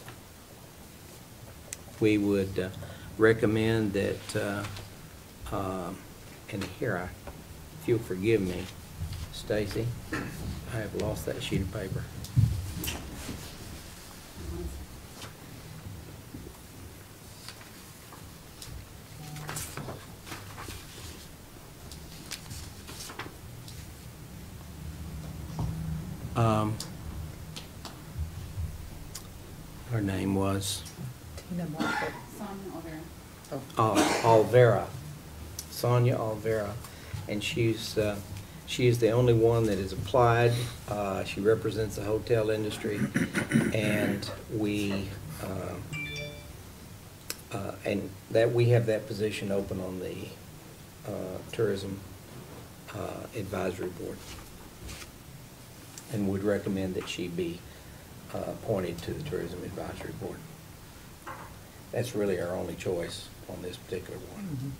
we would uh, recommend that, uh, and here, I, if you'll forgive me, Stacy, I have lost that sheet of paper. Um, Her name was? Tina Marshall. uh, Alvera, Sonia Alvera, and she's, uh, she is the only one that has applied. Uh, She represents the hotel industry, and we, uh, uh, and that, we have that position open on the uh, Tourism uh, Advisory Board, and would recommend that she be uh, appointed to the Tourism Advisory Board. That's really our only choice on this particular one.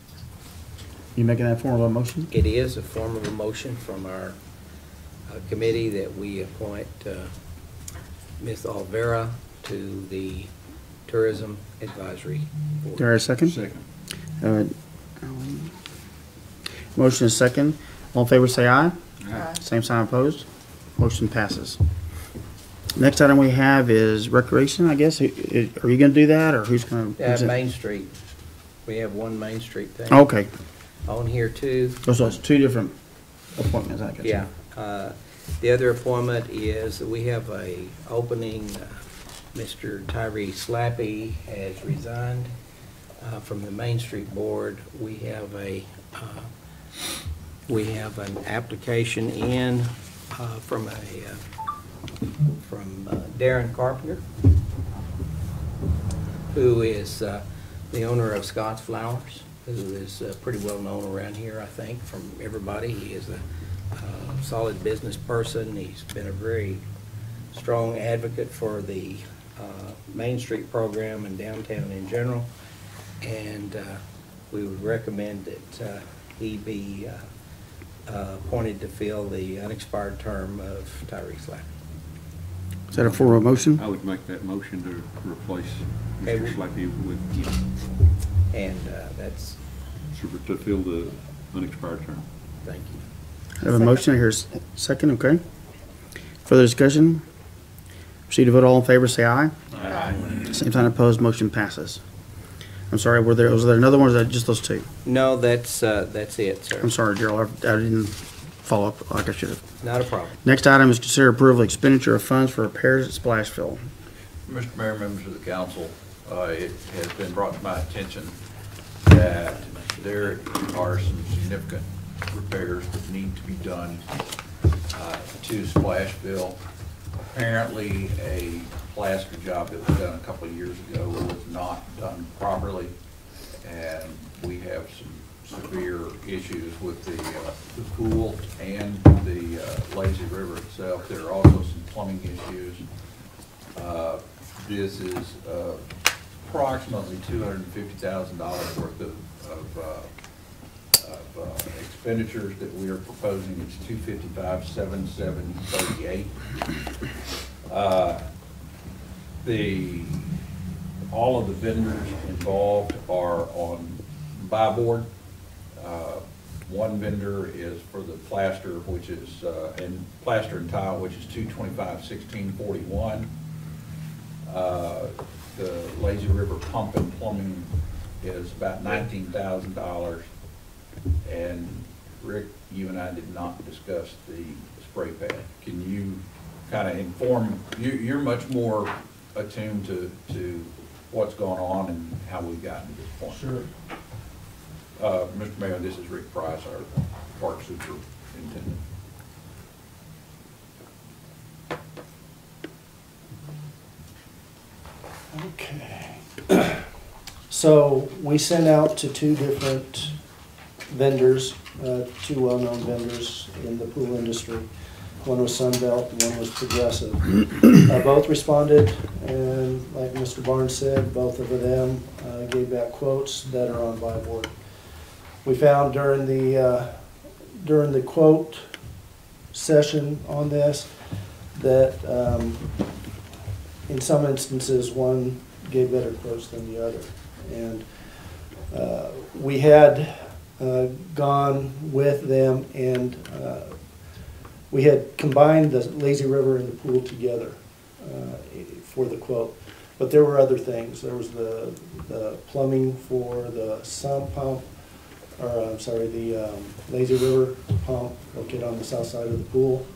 You making that form of a motion? It is a form of a motion from our uh, committee that we appoint uh, Ms. Alvera to the Tourism Advisory Board. There a second? Second. Uh, um, Motion is second. All in favor, say aye. Aye. Same sign opposed. Motion passes. Next item we have is recreation, I guess. Are you gonna do that, or who's gonna? Uh, present? Main Street, we have one Main Street thing. Okay, On here too. Oh, so it's two different appointments, I guess. Yeah. Uh, The other appointment is, that we have a opening, uh, Mr. Tyree Slappy has resigned uh, from the Main Street Board. We have a, uh, we have an application in uh, from a, uh, from uh, Darren Carpenter, who is uh, the owner of Scott's Flowers, who is uh, pretty well known around here, I think, from everybody. He is a uh, solid business person. He's been a very strong advocate for the uh, Main Street program and downtown in general. And uh, we would recommend that he be appointed to fill the unexpired term of Tyree Slappy. Is that a form of motion? I would make that motion to replace Okay, Mr. we- Slappy with, you And uh, that's, to to fill the unexpired term. thank you. I have a motion, I here's second, okay. Further discussion? Proceed to vote, all in favor, say aye. Same sign opposed, motion passes. I'm sorry, were there, was there another one, or was that just those two? No, that's, uh, that's it, sir. I'm sorry, Gerald, I I didn't follow up like I should have. Not a problem. Next item is to consider approval of expenditure of funds for repairs at Splashville. Mr. Mayor, members of the council, uh, it has been brought to my attention that there are some significant repairs that need to be done uh, to Splashville. Apparently, a plaster job that was done a couple of years ago was not done properly, and we have some severe issues with the, uh, the pool and the uh, lazy river itself. There are also some plumbing issues. Uh, This is uh, approximately two hundred and fifty thousand dollars worth of, of, uh, of uh, expenditures that we are proposing. It's two fifty-five, seven, seven, thirty-eight. Uh, The, all of the vendors involved are on BuyBoard. Uh, One vendor is for the plaster, which is, uh, and plaster and tile, which is two twenty-five, sixteen, forty-one. Uh, The Lazy River Pump and Plumbing is about nineteen thousand dollars. And Rick, you and I did not discuss the spray pad. Can you kind of inform, you, you're much more attuned to, to what's going on and how we've gotten to this point. Sure. Uh, Mr. Mayor, this is Rick Price, our park superintendent. Okay. So we sent out to two different vendors, uh, two well-known vendors in the pool industry. One was Sunbelt, one was Progressive. Uh, Both responded, and like Mr. Barnes said, both of them uh, gave back quotes that are on BuyBoard. We found during the, uh, during the quote session on this, that um, in some instances, one gave better quotes than the other. And uh, we had uh, gone with them and uh, we had combined the lazy river and the pool together uh, for the quote. But there were other things. There was the, the plumbing for the sump pump, or I'm sorry, the um, lazy river pump located on the south side of the pool.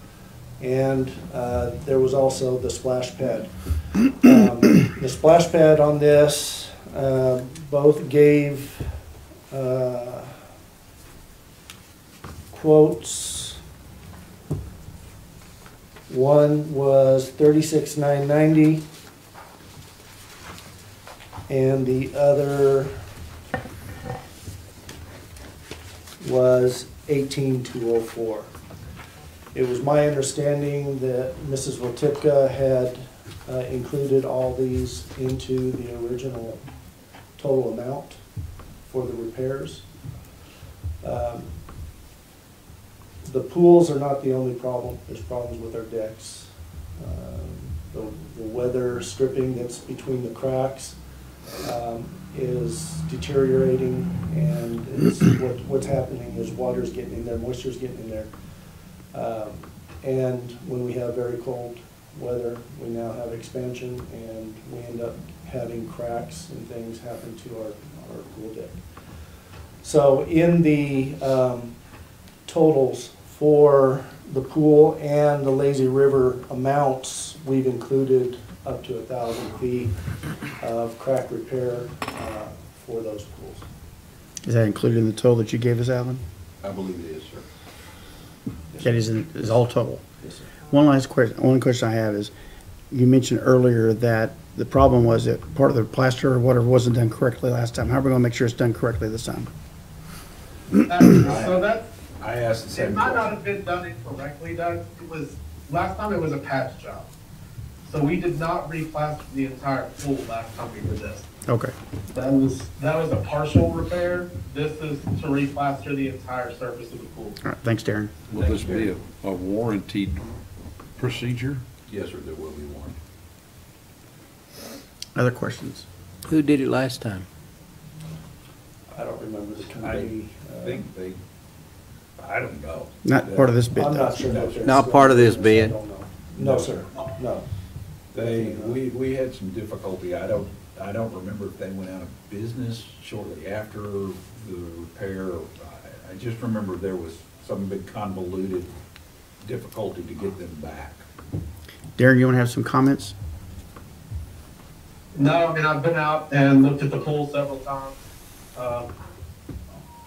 And uh, there was also the splash pad. Um, The splash pad on this, uh, both gave uh, quotes. One was thirty-six nine ninety, and the other was eighteen two oh four. It was my understanding that Mrs. Wotipka had uh, included all these into the original total amount for the repairs. Um, The pools are not the only problem, there's problems with our decks. Um, The the weather stripping that's between the cracks um, is deteriorating, and it's, what, what's happening is water's getting in there, moisture's getting in there. Um, And when we have very cold weather, we now have expansion, and we end up having cracks and things happen to our, our pool deck. So in the um, totals for the pool and the lazy river amounts, we've included up to a thousand feet of crack repair uh, for those pools. Is that included in the total that you gave us, Alan? I believe it is, sir. That is, in- is all total? Yes, sir. One last question, one question I have is, you mentioned earlier that the problem was that part of the plaster or whatever wasn't done correctly last time. How are we gonna make sure it's done correctly this time? So that, I asked the it same might not question. have been done incorrectly, Doug. It was, last time it was a patch job. So we did not replaster the entire pool last time we did this. Okay, That was, that was a partial repair. This is to replaster the entire surface of the pool. all right, thanks, Darren. Will this be a, a warranted procedure? Yes, sir, there will be one. Other questions? Who did it last time? I don't remember the I committee. uh, think they, I don't know. Not part of this bid, I'm though. not sure. that there's- Not part of this bid? I don't know. No, sir, no. They, we, we had some difficulty, I don't, I don't remember if they went out of business shortly after the repair. I, I just remember there was some big convoluted difficulty to get them back. Darren, you want to have some comments? No, I mean, I've been out and looked at the pool several times, um,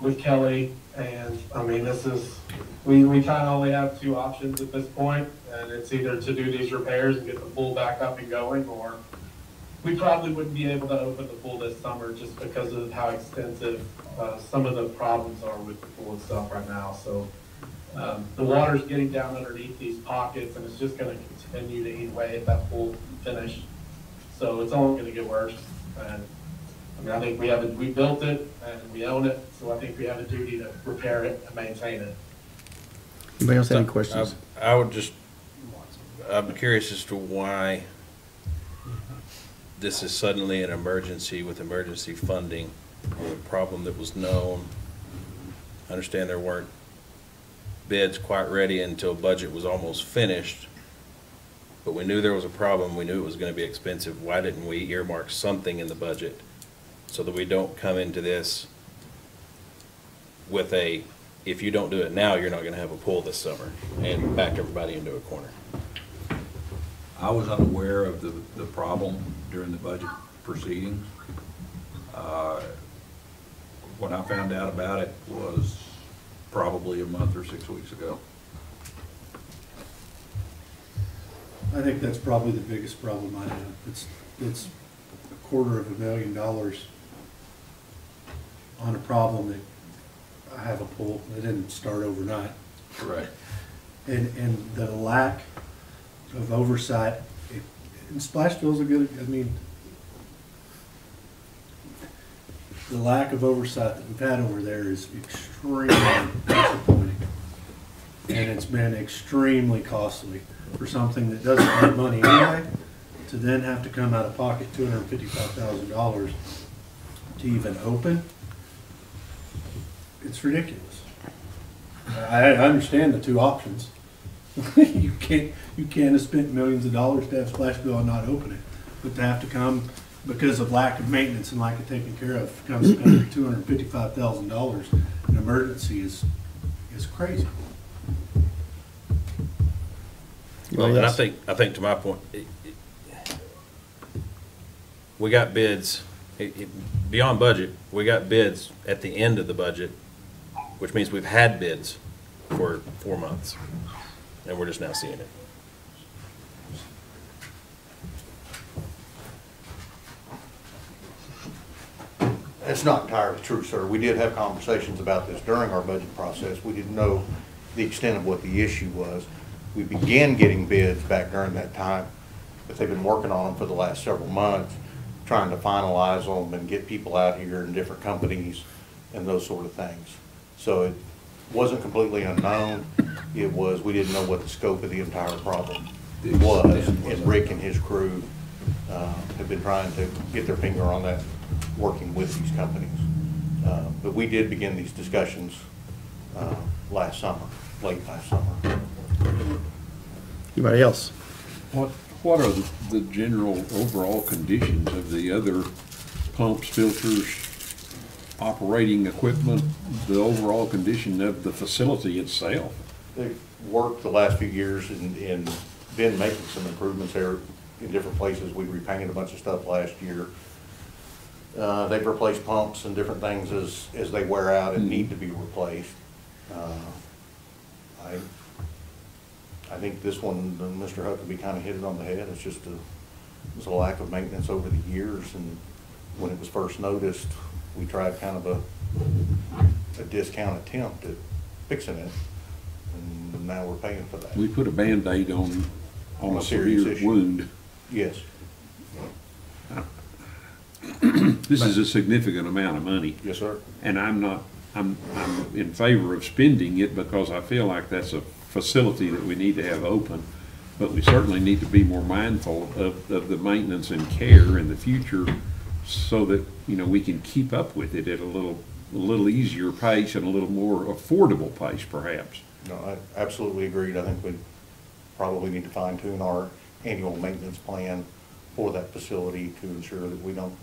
with Kelly, and, I mean, this is, we, we kind of only have two options at this point, and it's either to do these repairs and get the pool back up and going, or we probably wouldn't be able to open the pool this summer just because of how extensive, uh, some of the problems are with the pool itself right now, so, um, the water's getting down underneath these pockets, and it's just gonna continue to eat away at that pool finish. So it's only gonna get worse, and, I mean, I think we have, it- we built it, and we own it, so I think we have a duty to repair it and maintain it. Anybody else have any questions? I I would just, I'm curious as to why this is suddenly an emergency with emergency funding, a problem that was known. I understand there weren't bids quite ready until budget was almost finished, but we knew there was a problem, we knew it was gonna be expensive. Why didn't we earmark something in the budget so that we don't come into this with a, if you don't do it now, you're not gonna have a pool this summer, and back everybody into a corner. I was unaware of the, the problem during the budget proceedings. Uh, When I found out about it was probably a month or six weeks ago. I think that's probably the biggest problem I have. It's, it's a quarter of a million dollars on a problem that I have a pool, it didn't start overnight. Correct. And, and the lack of oversight, it- and Splashville's a good, I mean, the lack of oversight that we've had over there is extremely disappointing. And it's been extremely costly for something that doesn't make money anyway, to then have to come out of pocket two hundred and fifty-five thousand dollars to even open. It's ridiculous. I, I understand the two options. You can't, you can't have spent millions of dollars to have Splashville and not open it, but to have to come because of lack of maintenance and lack of taking care of, comes to two hundred and fifty-five thousand dollars. in emergency is, is crazy. Well, and I think, I think to my point, it- it- we got bids, it- it- beyond budget, we got bids at the end of the budget, which means we've had bids for four months, and we're just now seeing it. That's not entirely true, sir. We did have conversations about this during our budget process. We didn't know the extent of what the issue was. We began getting bids back during that time, but they've been working on them for the last several months, trying to finalize them and get people out here and different companies and those sort of things. So it wasn't completely unknown. It was, we didn't know what the scope of the entire problem was. And Rick and his crew uh, have been trying to get their finger on that, working with these companies. Uh, But we did begin these discussions uh, last summer, late last summer. Anybody else? What, what are the, the general overall conditions of the other pumps, filters, operating equipment, the overall condition of the facility itself? They've worked the last few years and, and been making some improvements there in different places. We repainted a bunch of stuff last year. Uh, they've replaced pumps and different things as, as they wear out and need to be replaced. Uh, I, I think this one, uh, Mr. Huckabee kind of hit it on the head. It's just a, it's a lack of maintenance over the years. And when it was first noticed, we tried kind of a, a discount attempt at fixing it. And now we're paying for that. We put a Band-Aid on, on a severe issue. wound. Yes. This is a significant amount of money. Yes, sir. And I'm not, I'm, I'm in favor of spending it because I feel like that's a facility that we need to have open. But we certainly need to be more mindful of, of the maintenance and care in the future so that, you know, we can keep up with it at a little, a little easier pace and a little more affordable pace perhaps. No, I absolutely agreed. I think we probably need to fine tune our annual maintenance plan for that facility to ensure that we don't,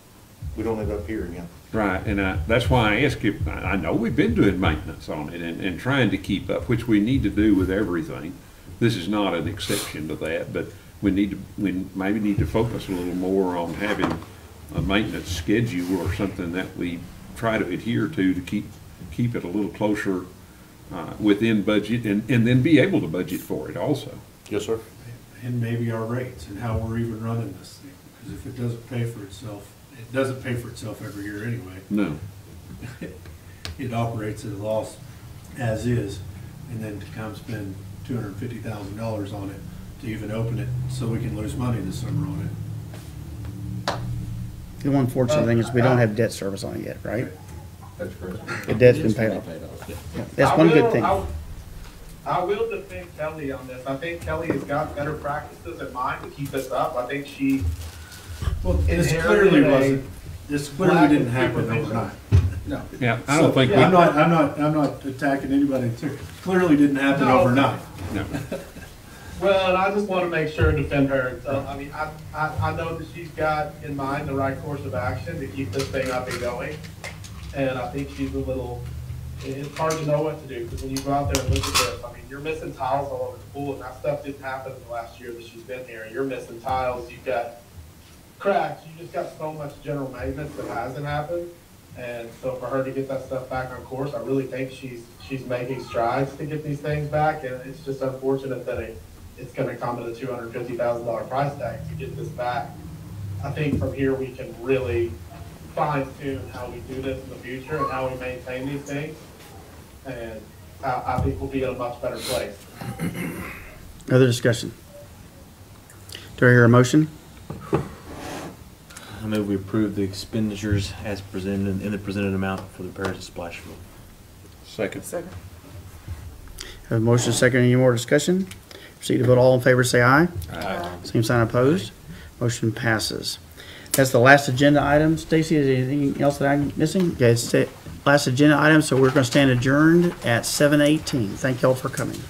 we don't end up here again. Right, and I, that's why I ask you, I I know we've been doing maintenance on it and, and trying to keep up, which we need to do with everything. This is not an exception to that, but we need to, we maybe need to focus a little more on having a maintenance schedule or something that we try to adhere to to keep, keep it a little closer, uh, within budget and, and then be able to budget for it also. Yes, sir. And maybe our rates and how we're even running this thing. Because if it doesn't pay for itself, it doesn't pay for itself every year anyway. No. It operates at a loss as is, and then to come spend two hundred and fifty thousand dollars on it to even open it, so we can lose money this summer on it. The one fortunate thing is we don't have debt service on it yet, right? That's correct. The debt's been paid off. Yeah, That's one good will- thing. I- I will defend Kelly on this. I think Kelly has got better practices in mind to keep this up. I think she Well, this inherited clearly a wasn't, this clearly lack didn't of happen supervision. overnight. No. Yeah, I don't So, think we- I'm not, I'm not, I'm not attacking anybody, too. clearly didn't happen No. overnight. No. Well, and I just want to make sure and defend her. So, I mean, I, I, I know that she's got in mind the right course of action to keep this thing up and going. And I think she's a little, it's hard to know what to do, because when you go out there and look at this, I mean, you're missing tiles all over the pool, and that stuff didn't happen in the last year that she's been here. You're missing tiles, you've got cracks, you just got so much general maintenance that hasn't happened. And so for her to get that stuff back on course, I really think she's, she's making strides to get these things back, and it's just unfortunate that it, it's gonna come at a two hundred fifty thousand dollar price tag to get this back. I think from here, we can really fine tune how we do this in the future and how we maintain these things. And I, I think we'll be in a much better place. Other discussion? Do I hear a motion? I move we approve the expenditures as presented in the presented amount for the Paris and Splashville. Second. Second. Have a motion second, any more discussion? Proceed to vote, all in favor, say aye. Aye. Same sign opposed, motion passes. That's the last agenda item. Stacy, is there anything else that I'm missing? Okay, it's the last agenda item, so we're gonna stand adjourned at seven eighteen. Thank y'all for coming.